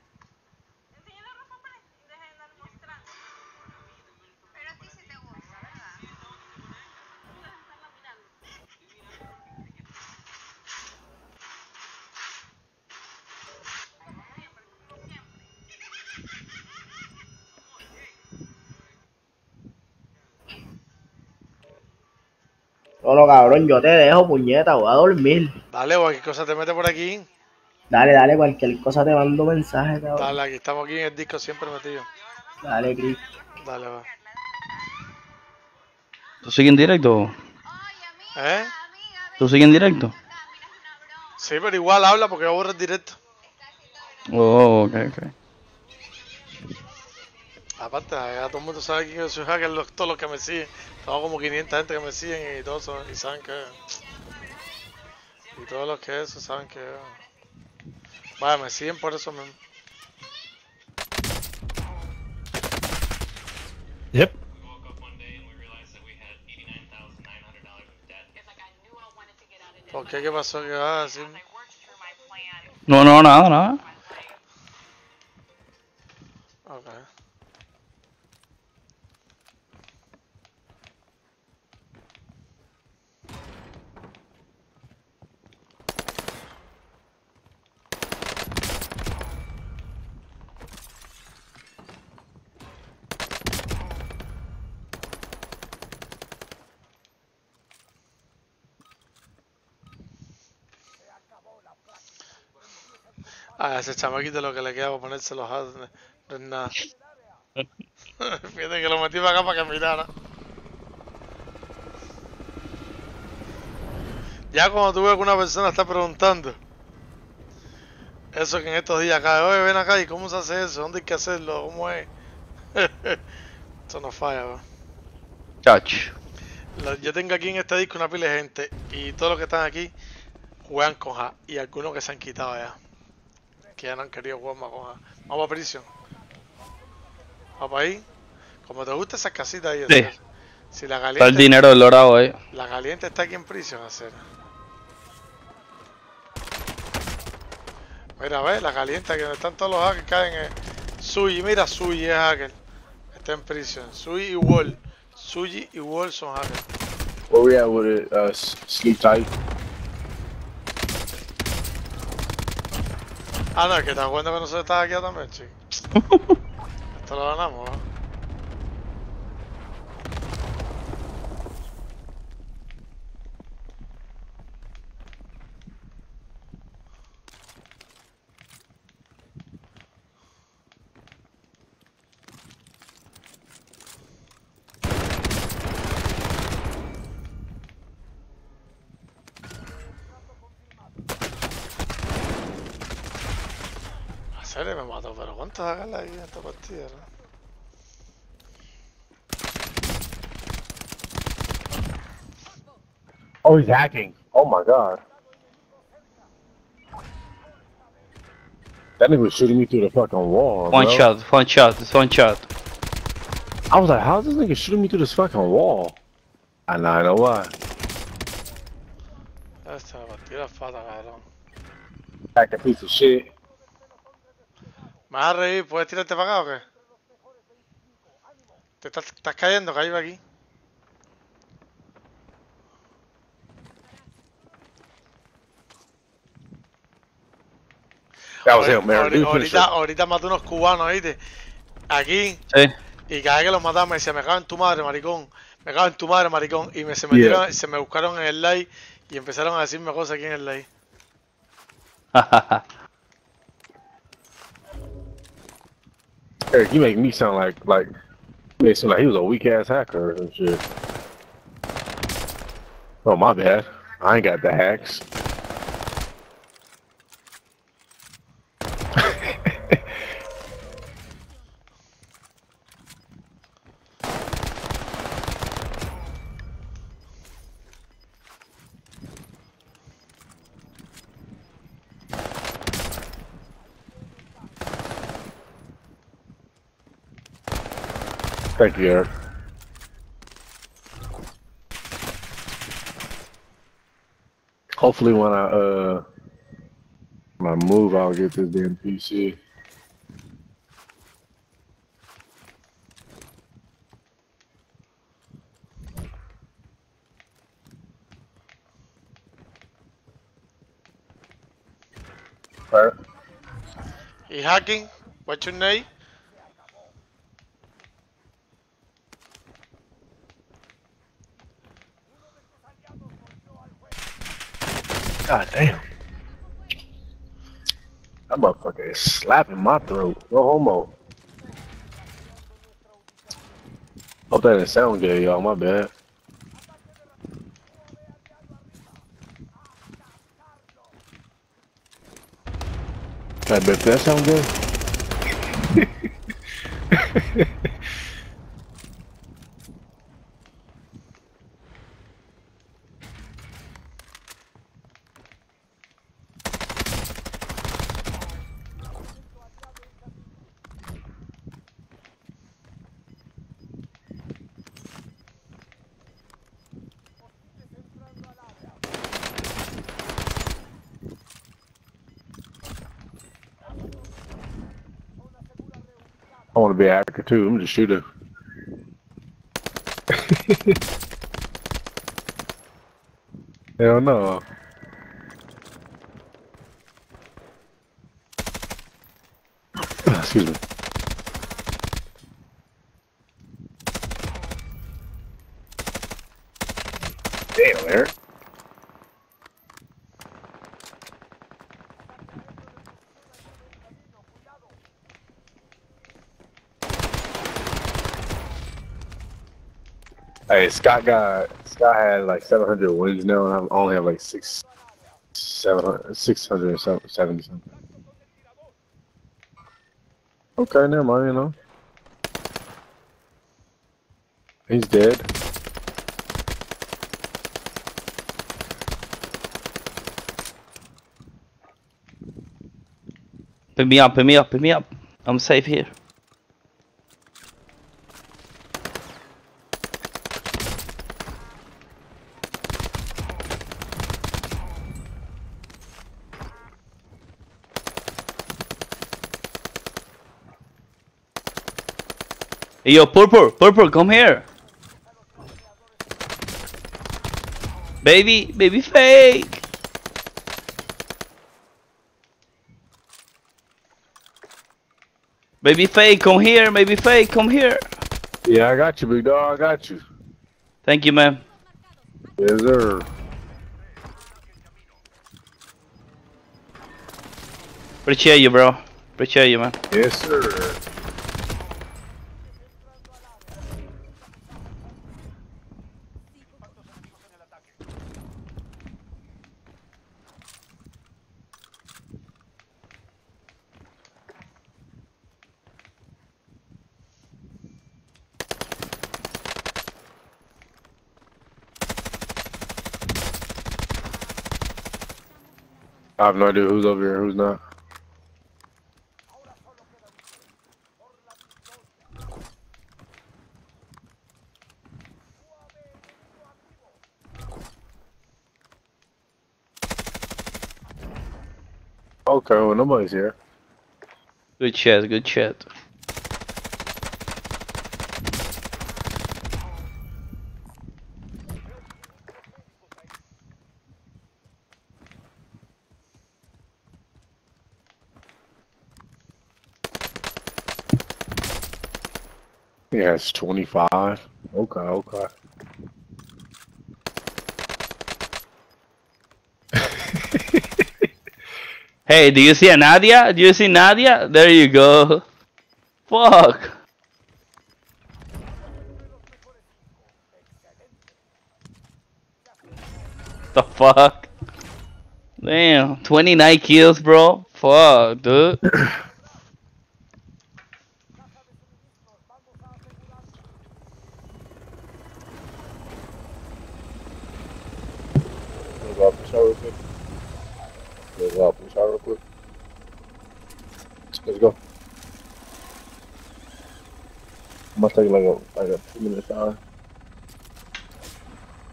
Solo cabrón, yo te dejo, puñeta, voy a dormir.
Dale, cualquier cosa te mete por aquí.
Dale, dale, cualquier cosa te mando mensaje, cabrón.
Dale, aquí estamos aquí en el disco siempre metido.
Dale, Chris.
Dale, va.
¿Tú sigues en directo?
¿Eh?
¿Tú sigues en directo?
Sí, pero igual habla porque aburre el directo.
Oh, ok, ok.
Aparte, ya todo el mundo sabe quién yo soy hacker, los- todos los que me siguen. Tengo como 500 gente que me siguen y todos son- y saben que. Y todos los que eso saben que. Vaya, me siguen por eso mismo.
Yep.
¿Por qué? ¿Qué pasó? ¿Qué vas a decir?
No, no, nada, nada.
Ok. A ese chamaquito lo que le queda para ponerse los hats no es nada. Fíjate que lo metí para acá para que mirara. Ya cuando tú ves que una persona está preguntando, eso que en estos días acá, oye, ven acá y cómo se hace eso, dónde hay que hacerlo, cómo es. eso no falla, bro.
Chach.
Yo tengo aquí en este disco una pila de gente y todos los que están aquí juegan con Ja y algunos que se han quitado ya. Que ya no han querido jugar más con. Vamos a prisión. Vamos ahí. Como te gusta esas casitas ahí.
Sí.
Si la
Está el
caliente,
dinero del dorado ahí.
la caliente está aquí en prisión, hacer. Mira, ve, la caliente, que donde están todos los hackers caen en Suyi, mira, Suyi es hacker. Está en prisión. Suyi y Wall. Suyi y Wall son hackers.
Where we at with it? Uh, sleep tight.
Ah, no, es que te das cuenta que nosotros estás aquí también, chico. Esto lo ganamos, ¿no? Mató, pero ¿cuántos hackers hay en esta partida, no?
Oh, he's hacking. Oh my god. That nigga was shooting me through the fucking wall.
One
bro.
shot, one shot, it's one shot.
I was like, how's this nigga shooting me through this fucking wall? And I know, why. That's how I know why.
Esta partida fata, cabrón.
Hacking piece of shit.
¿Me vas a reír? ¿Puedes tirarte para acá o qué? ¿Te estás, estás cayendo? Caí aquí. Ahori-
Dude,
ahorita,
finisher.
ahorita maté unos cubanos, ¿viste? Aquí.
Sí.
Y cada vez que los mataba me decía, me cago en tu madre, maricón. Me cago en tu madre, maricón. Y me se metieron, se me buscaron en el live y empezaron a decirme cosas aquí en el live.
Eric, you make me sound like like it sound like he was a weak ass hacker or some shit. Oh my bad. I ain't got the hacks. Thank you, Eric. Hopefully, when I uh when I move, I'll get this damn PC. Alright.
Y hacking, what's your name?
God damn. That motherfucker is slapping my throat. No homo. Hope that didn't sound good, y'all. My bad. I bet that sound good. be actor too. I'm just shooter. Hell no. Excuse me. Like Scott got Scott had like 700 wins now, and I only have like six, 700, 600 something, something. Okay, never mind. You know, he's dead.
Pick me up, pick me up, pick me up. I'm safe here. Hey, yo, purple, purple, come here. Baby, baby fake. Baby fake, come here, baby fake, come here.
Yeah, I got you, big dog. I got you.
Thank you, man.
Yes, sir.
Appreciate you, bro. Appreciate you, man.
Yes, sir. I have no idea who's over here, who's not. Okay, well nobody's here.
Good chat, good chat.
Yeah, it's 25. Okay, okay.
Hey, do you see a Nadia? Do you see Nadia? There you go. Fuck. The fuck? Damn, 29 kills, bro. Fuck, dude.
taking like a like a two minute time.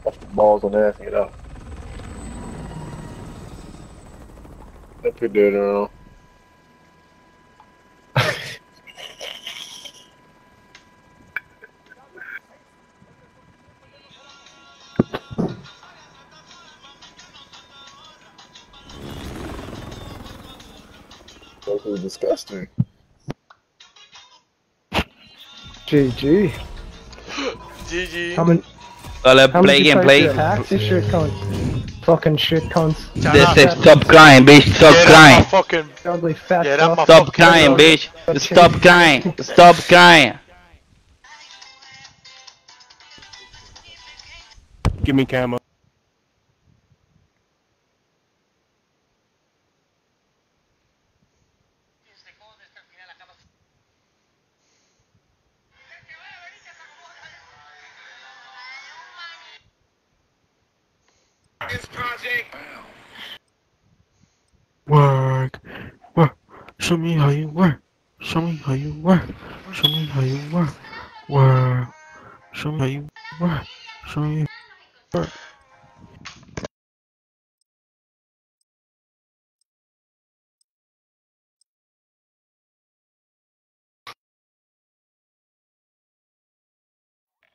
Watch the balls on the ass get up. That could do it around. That's disgusting.
GG.
GG.
How many?
Dale,
how
play
many
game, play.
did this shit cunts? Fucking shit cunts.
This is stop crying, bitch. Stop
Get
crying.
fucking.
Ugly fat
Get out my.
Stop
fucking.
crying, bitch. Stop crying. Stop crying.
Give me camo. Show me how you work. Show me how you work. Show me how you work. Work. Show me how you work. Show me work.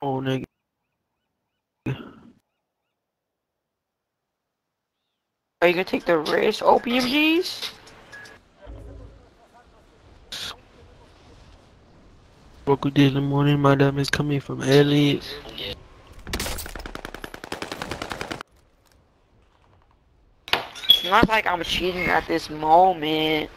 Oh, nigga.
Are you gonna take the risk, OPMGs?
Woke up in the morning, my dad is coming from Elliot.
It's not like I'm cheating at this moment.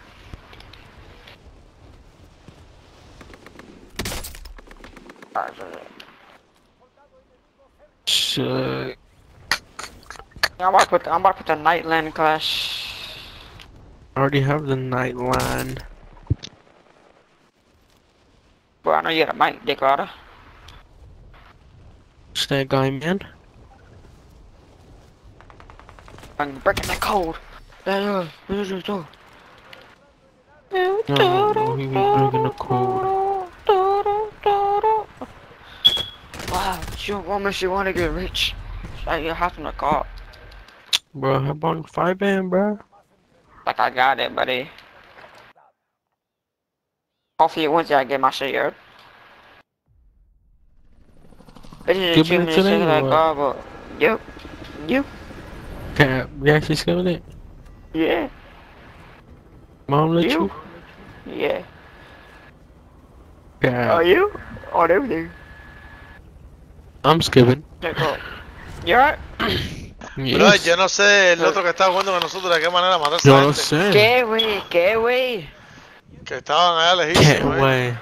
Shit.
I'm about to put the, I'm about to put the Nightland clash.
I already have the night line.
Bro, I know you got a mic, Dick Rider.
What's that guy, man?
I'm breaking that code. Yeah, yeah, yeah, yeah, yeah.
No, he was breaking the code.
Wow, you woman, she wanna get rich. So you have to car.
Bro, how about five man, bro?
Like I got it, buddy. Hopefully Wednesday I get my shit here. Bitches
Give
are
me
cheating
the
and shit
today,
like
what?
God, but yep, you,
Cap, you actually skilled it?
yeah,
Mom let
You?
you?
yeah.
Cap.
Are you? Oh, On everything.
I'm skipping.
Check out. You alright?
Bro, yo no sé el otro que estaba jugando con nosotros de qué manera matar a esa
Yo no
gente.
sé.
¿Qué, wey? ¿Qué, wey?
Que estaban allá
Can't
lejísimos.
wait.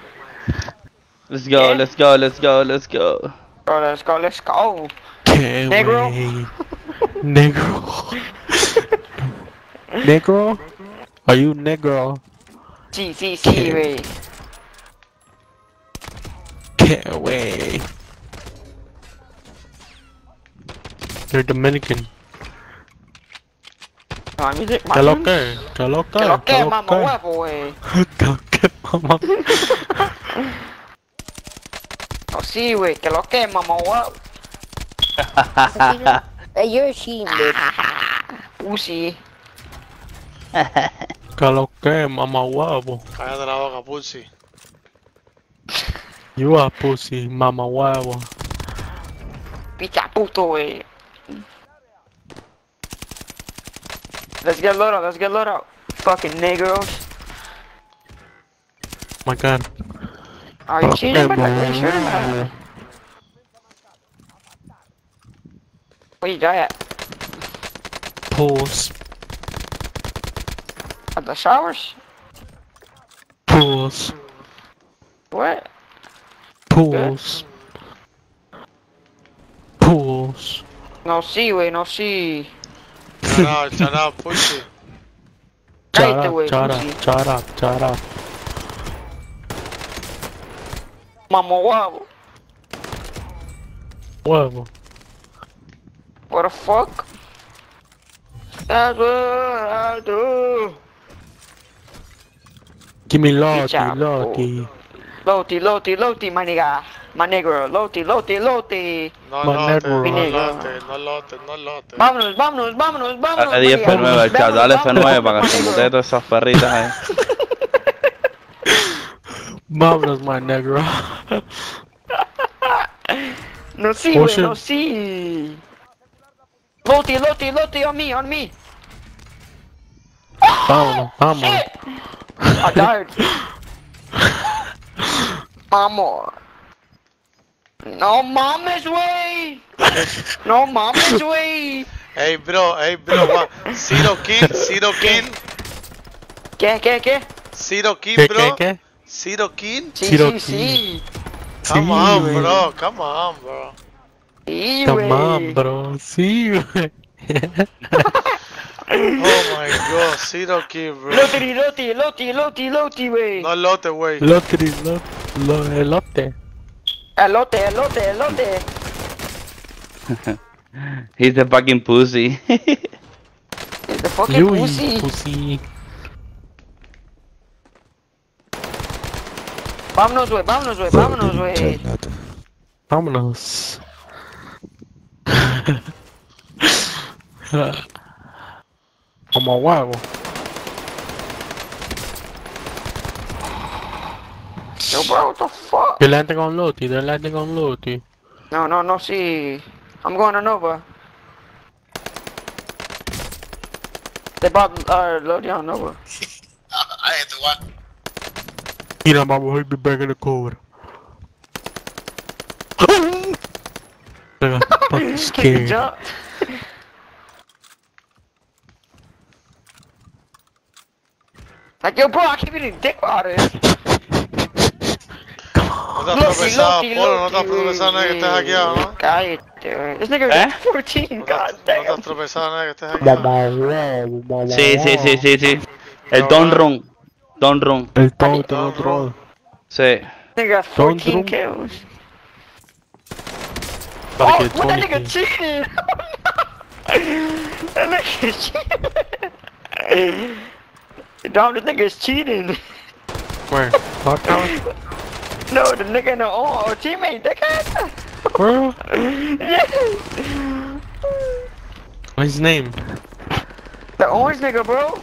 Let's go, let's go, let's go, let's go.
Bro, let's go, let's go.
Can't
Negro.
wait. Negro. Negro? Are you negro?
Sí, sí, sí, wey.
Can't wait. You're Dominican.
My music, my
¿Qué lo que? ¿Qué lo que?
Que lo
¿Qué
que,
lo
mamá
que?
huevo, wey.
¿Qué lo que, mamá?
Oh, sí, wey. Que lo que, mamá huevo.
You're a sheep, bitch.
Pussy.
¿Qué lo que, mamá huevo?
Cállate la boca, Pulsi.
You are pussy, mamá huevo.
Picha puto, wey. Let's get loaded. Let's get loaded. Fucking niggers.
My god.
Are you kidding me? Where you die at?
Pools.
At the showers?
Pools.
What?
Pools. Good. Pools.
No see, way, no see sí.
Shout out, shout out, Pulsi.
Shut
Cállate,
up, shut up, shut up, shut up.
Mamá huevo.
Huevo.
What the fuck? That's what I do.
Give me Lottie,
Picha,
Lottie.
Loti, Loti, Loti, my nigga. My negro. Loti, Loti, Loti.
No lote, no lote, no lote, no lote.
Vámonos, vámonos, vámonos, vámonos.
Dale 10
my nigga.
F9 al chat,
Vámonos,
dale
vámonos,
F9 para que se
my
mutee todas esas perritas ahí.
Vámonos, my negro.
No sí, güey, no sí. Loti, Loti, Loti, on me, on me.
Vámonos, vámonos.
I died. Vamos. No mames, güey. No mames, güey.
Hey, bro, hey, bro, what? Zero kill, zero kill,
¿Qué, qué, qué?
zero kill,
¿Qué,
bro.
qué, qué?
Zero kill.
Sí,
Zero
sí, sí.
Come
Sí,
on, bro, come on, bro.
Sí,
Come on, bro. Sí, güey.
Oh my god, zero kill, bro.
Loti, Loti, Loti, Loti, Loti, güey.
No lote, wey.
Lottery, lot, lo, elote.
Elote, elote, elote.
He's the fucking pussy.
He's The fucking
Yui,
pussy.
pussy.
Vámonos, güey, vámonos, güey, vámonos, güey.
Vámonos. Como huevo.
Yo, bro, what the fuck?
Delante con Loti, delante con Loti.
No, no, no, see. I'm going to Nova. They brought uh, Lodi on Nova.
I had to what?
Mira, vamos a ir back in the cover. I got fucking
Good
scared.
Like, yo, bro, I keep eating dick out of it.
No te has tropezado, Polo, no te has tropezado nada que estés hackeado, ¿no?
Cállate, güey. This nigga
¿Eh?
is 14, god
No te has
damn.
tropezado nada que estés hackeado.
Sí, sí, sí, sí, sí. El Don Run. Don Run.
El todo, todo, todo.
Sí.
Nigga got
Don't
14
drum.
kills.
Para
Oh,
que
what that
20
nigga cheated! that nigga cheated! Dom, the nigga's cheating.
Where? Clock tower?
No, the nigga in the oh, our teammate, dickhead.
Bro,
yeah.
what's his name?
The orange nigga, bro.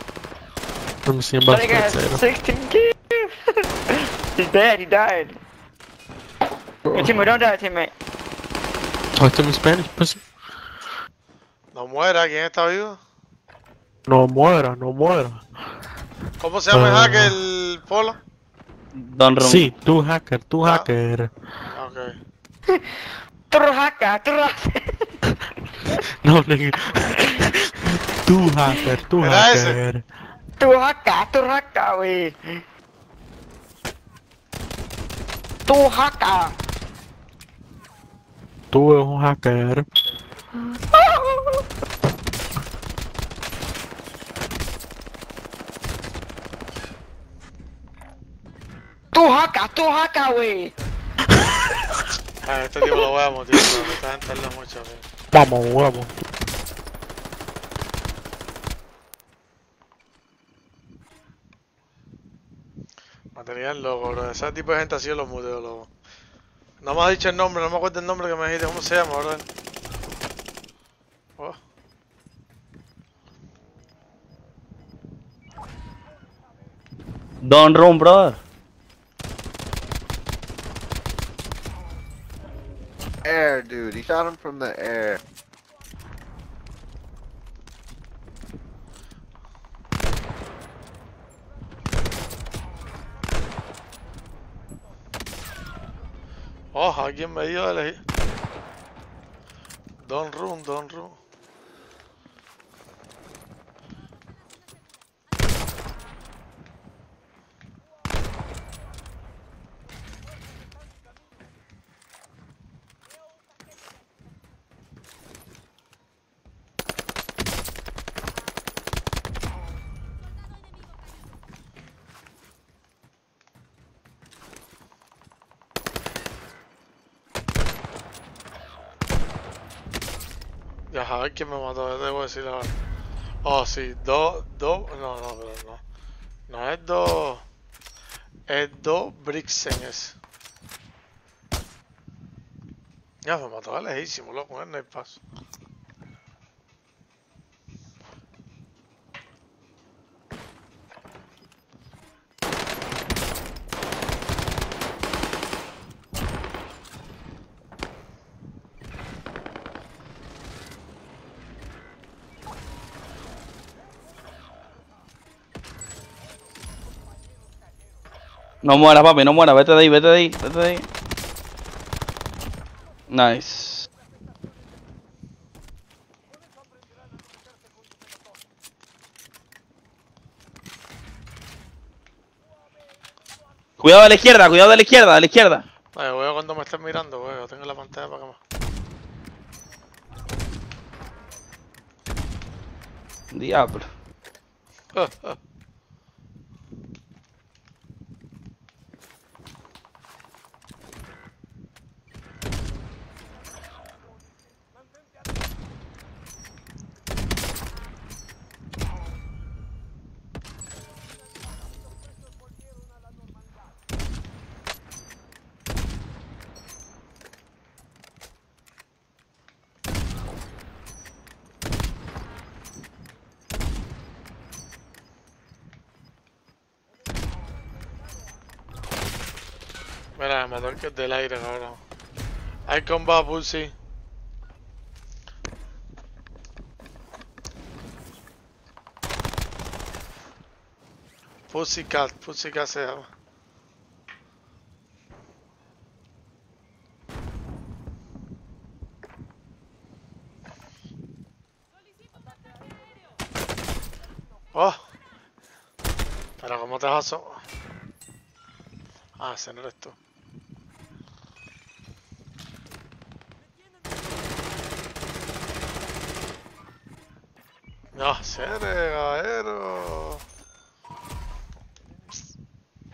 Let me see him
That
about
nigga has
to
16 kills. He's dead, he died. Hey, teammate, don't die, teammate.
Talk to me in Spanish, pussy.
No muera, ¿quién está vivo?
No muera, no muera.
¿Cómo se llama el
Ah.
hacker, el polo?
Don Rom.
Sí, tú hacker, tú ah. Ya. hacker.
Ok.
hacker. turhaka.
no, nigga. tú hacker, tú hacker.
Turhaka. Tú hacker.
Tú un hacker.
Turraca, turraca, wey.
Ah, este tipo lo voy a motivar, pero esta gente habla mucho. güey.
Vamos, huevo.
Me tenían loco, bro. Ese tipo de gente así los muteos, loco. No me has dicho el nombre, no me acuerdo el nombre que me dijiste. ¿Cómo se llama, bro? Oh.
Don Rum, brother.
Air, dude. He shot him from the air.
Oh, alguien me dio a elegir. Don Run, Don Run. Sabes quién me mató, debo decir ahora. Oh, sí, dos, dos, no, no, pero no. No es dos, es dos Brixen ese. Ya me mató a lejísimo, loco, en el paso.
No mueras, papi, no mueras. Vete de ahí, vete de ahí, vete de ahí. Nice. Cuidado de la izquierda, cuidado de la izquierda, de la izquierda.
Ay, veo cuando me estén mirando, veo, tengo la pantalla para acá.
Diablo.
Mira, me mató el que es del aire, cabrón. Hay combat, Pulsi. Pussycat, Pussycat se llama. Oh. Pero cómo te vas a... Ah, ese no eres tú.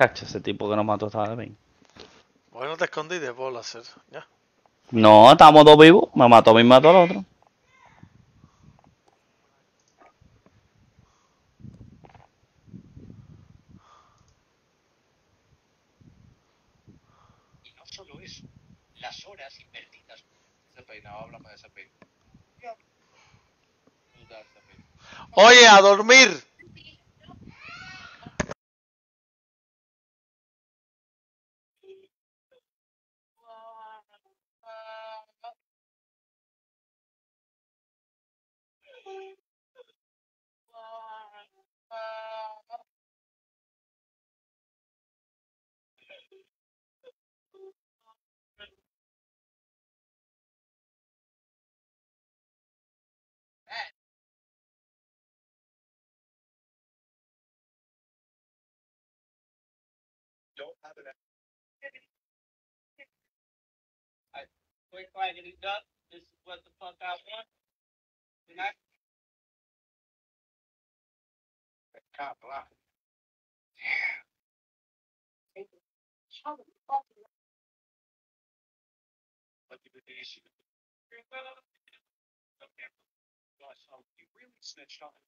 ese tipo que nos mató estaba de bien.
Bueno, pues te escondiste, por hacer, ya.
No, estamos dos vivos. Me mató a mí mató al otro.
Y no solo eso, las horas invertidas. Se peinaba, habla para ese
Oye, a dormir.
Quick flagging it up. This is what the fuck I want. And I cop block. What did the issue? Okay. Gosh, so you really snitched on it.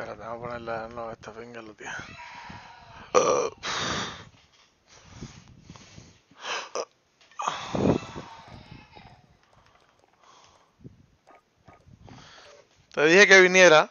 Espérate, vamos a ponerla no, esta venga lo tío. Te dije que viniera.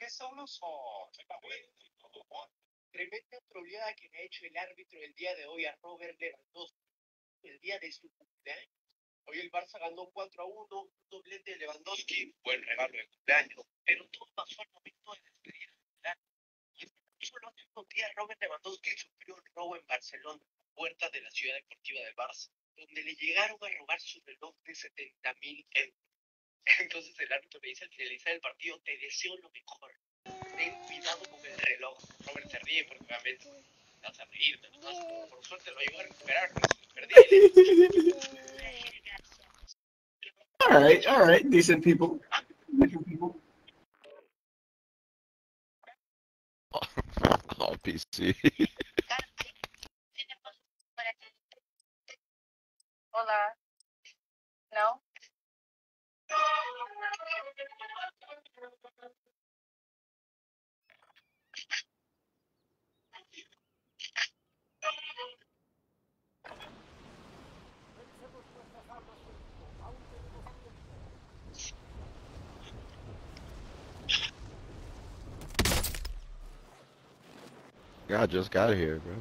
Qué solo son? Tremenda troleada que me ha hecho el árbitro el día de hoy a Robert Lewandowski, el día de su cumpleaños. Hoy el Barça ganó 4 a 1, un doblete de Lewandowski, buen regalo de cumpleaños, pero todo pasó al momento de despedir el año. Y solo hace unos días Robert Lewandowski sufrió un robo en Barcelona, puertas de la ciudad deportiva del Barça, donde le llegaron a robar su reloj de 70 mil euros. Entonces el árbitro me dice al finalizar el partido, te deseo lo mejor. Ten cuidado con el reloj. Robert se ríe porque obviamente vas a reírte nomás. Por suerte lo ayudó a recuperar, pero se lo perdí.
All right, all right, decent people. Decent people.
On PC. just got here, bro.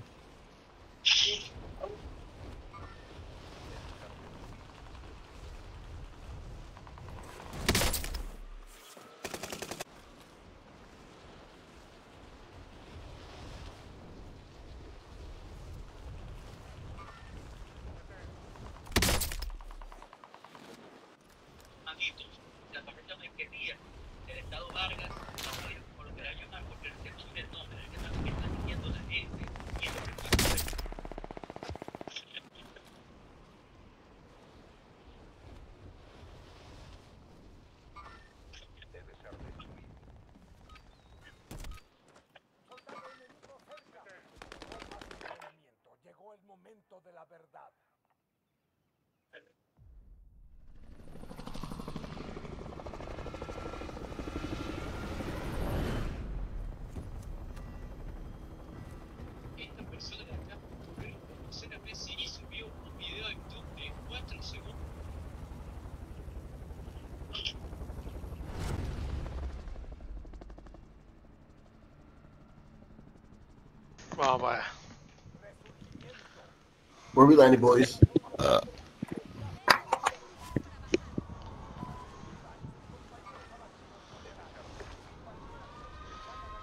Amiguitos, la familia me quería. El Estado Vargas no voy a volver a llamar porque el sexo del nombre que están, que están diciendo la gente. Y es lo que quiero ver.
Llegó el momento de la verdad.
Esta persona de acá, pero por tercera vez sí subió un video de YouTube de 4 segundos.
Vamos para allá.
Where we landing, boys?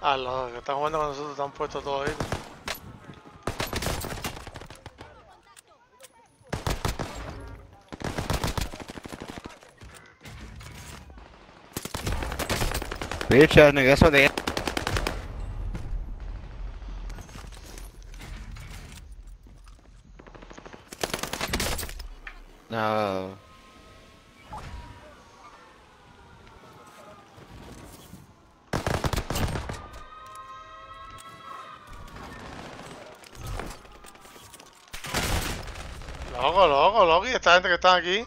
Ah, los que están jugando con nosotros están puestos todos ahí.
Bitch ass nigga, that's what they.
Que está aquí.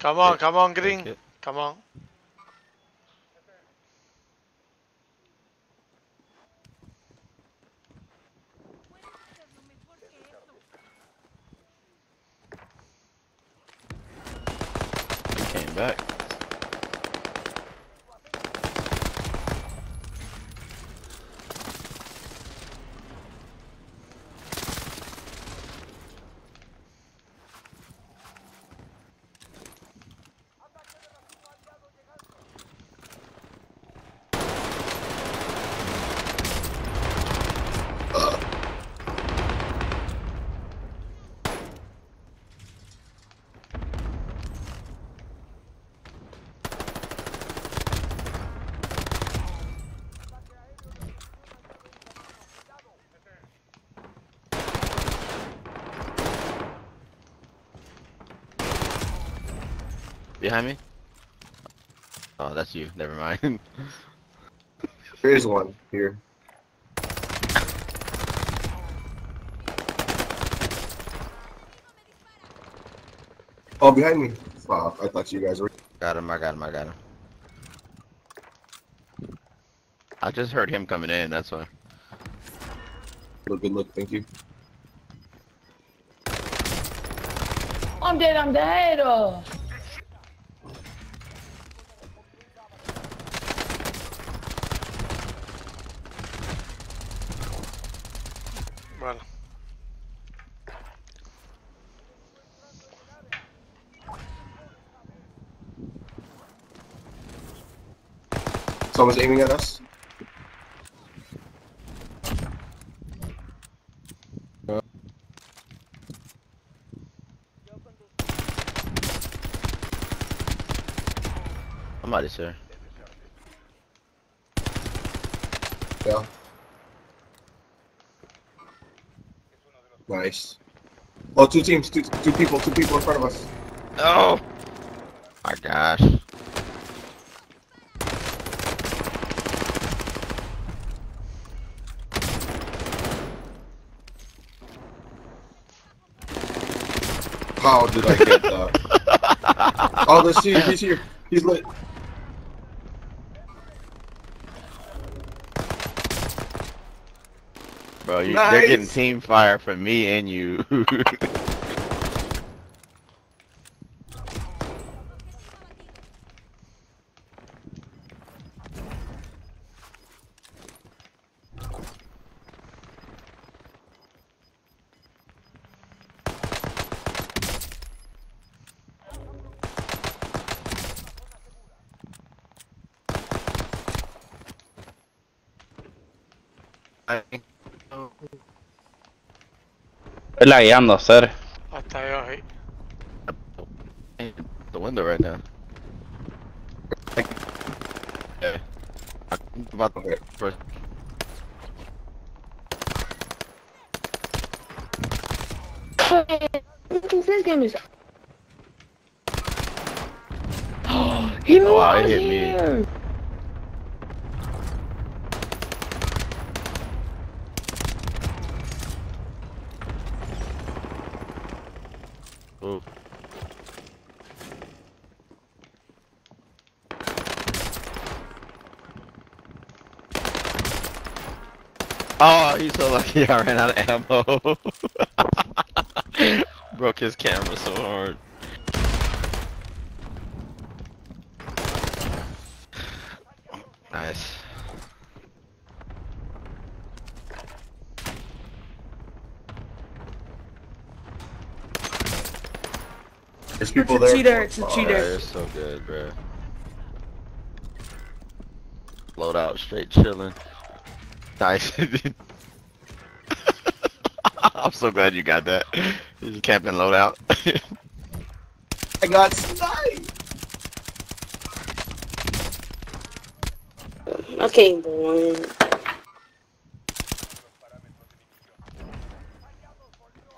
Come on, come on, Green. Come on.
Behind me? Oh, that's you. Never mind.
There is one here. Oh, behind me. Fuck, I thought you guys were.
got him, I got him, I got him. I just heard him coming in, that's why.
Look, good look, thank you.
I'm dead, I'm dead. Oh.
Someone's aiming at us.
I'm out of sir.
Yeah. Nice. Oh, two teams, two, two people, two people in front of us.
Oh! My gosh.
How did I get that? oh, let's see, he's here. He's lit.
Bro, you, they're getting team fire from me and you.
Estoy lagueando, hacer.
yeah, I ran out of ammo. Broke his camera so hard. Nice.
There's people there.
Cheater, it's a cheater.
Oh, you're so good, bro. Load out straight chilling. Nice. I'm so glad you got that. This just camping loadout.
I got sniped.
Okay, boy.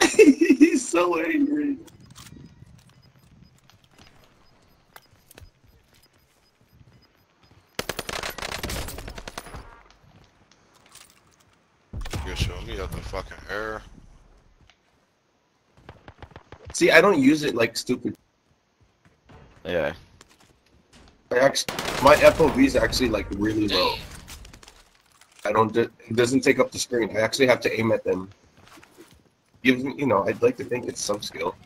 He's so angry.
You're showing me up the fucking air.
See, I don't use it like stupid.
yeah.
I actually, my FOV is actually like really low. I don't. It doesn't take up the screen. I actually have to aim at them. Gives me, you know, I'd like to think it's some skill.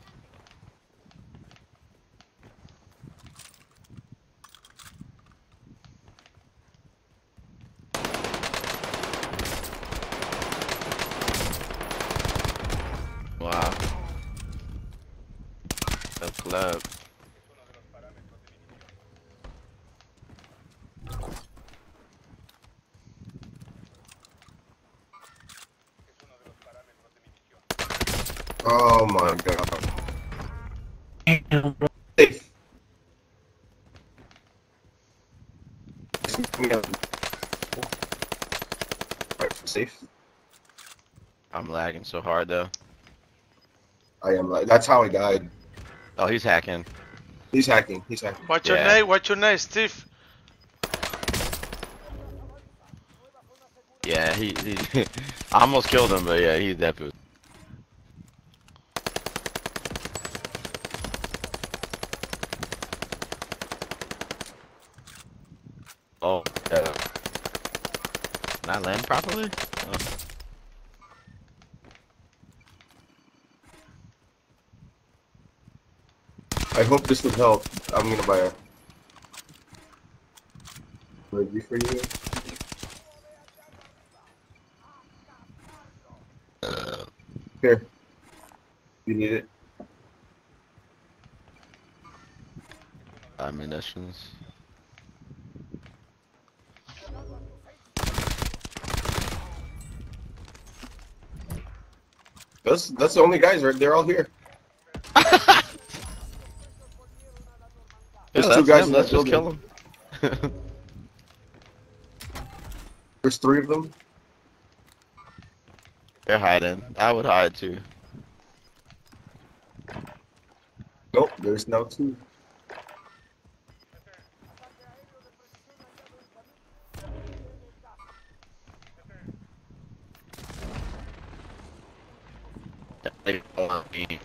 Wow. That's club.
Oh my god. Alright, safe.
I'm lagging so hard though.
I am like that's how I died.
Oh, he's hacking.
He's hacking. He's hacking.
What's your
Yeah.
name? What's your name, Steve?
Yeah, he, he I almost killed him, but yeah, he's that food. Oh, yeah. Not land properly? Oh.
I hope this would help. I'm gonna buy a review for you. Uh, here. You need it.
Ammunitions.
That's that's the only guys right they're all here. There's two
that's
guys
him, let's just kill him.
There's three of them.
They're hiding. I would hide too.
Nope, there's no two.
They don't want me.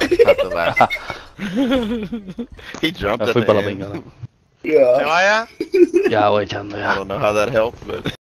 Not the last. he jumped
Me
at
fui
the
para la
end.
pingada.
¿Te vaya?
Ya voy echando
I don't know how that helped, but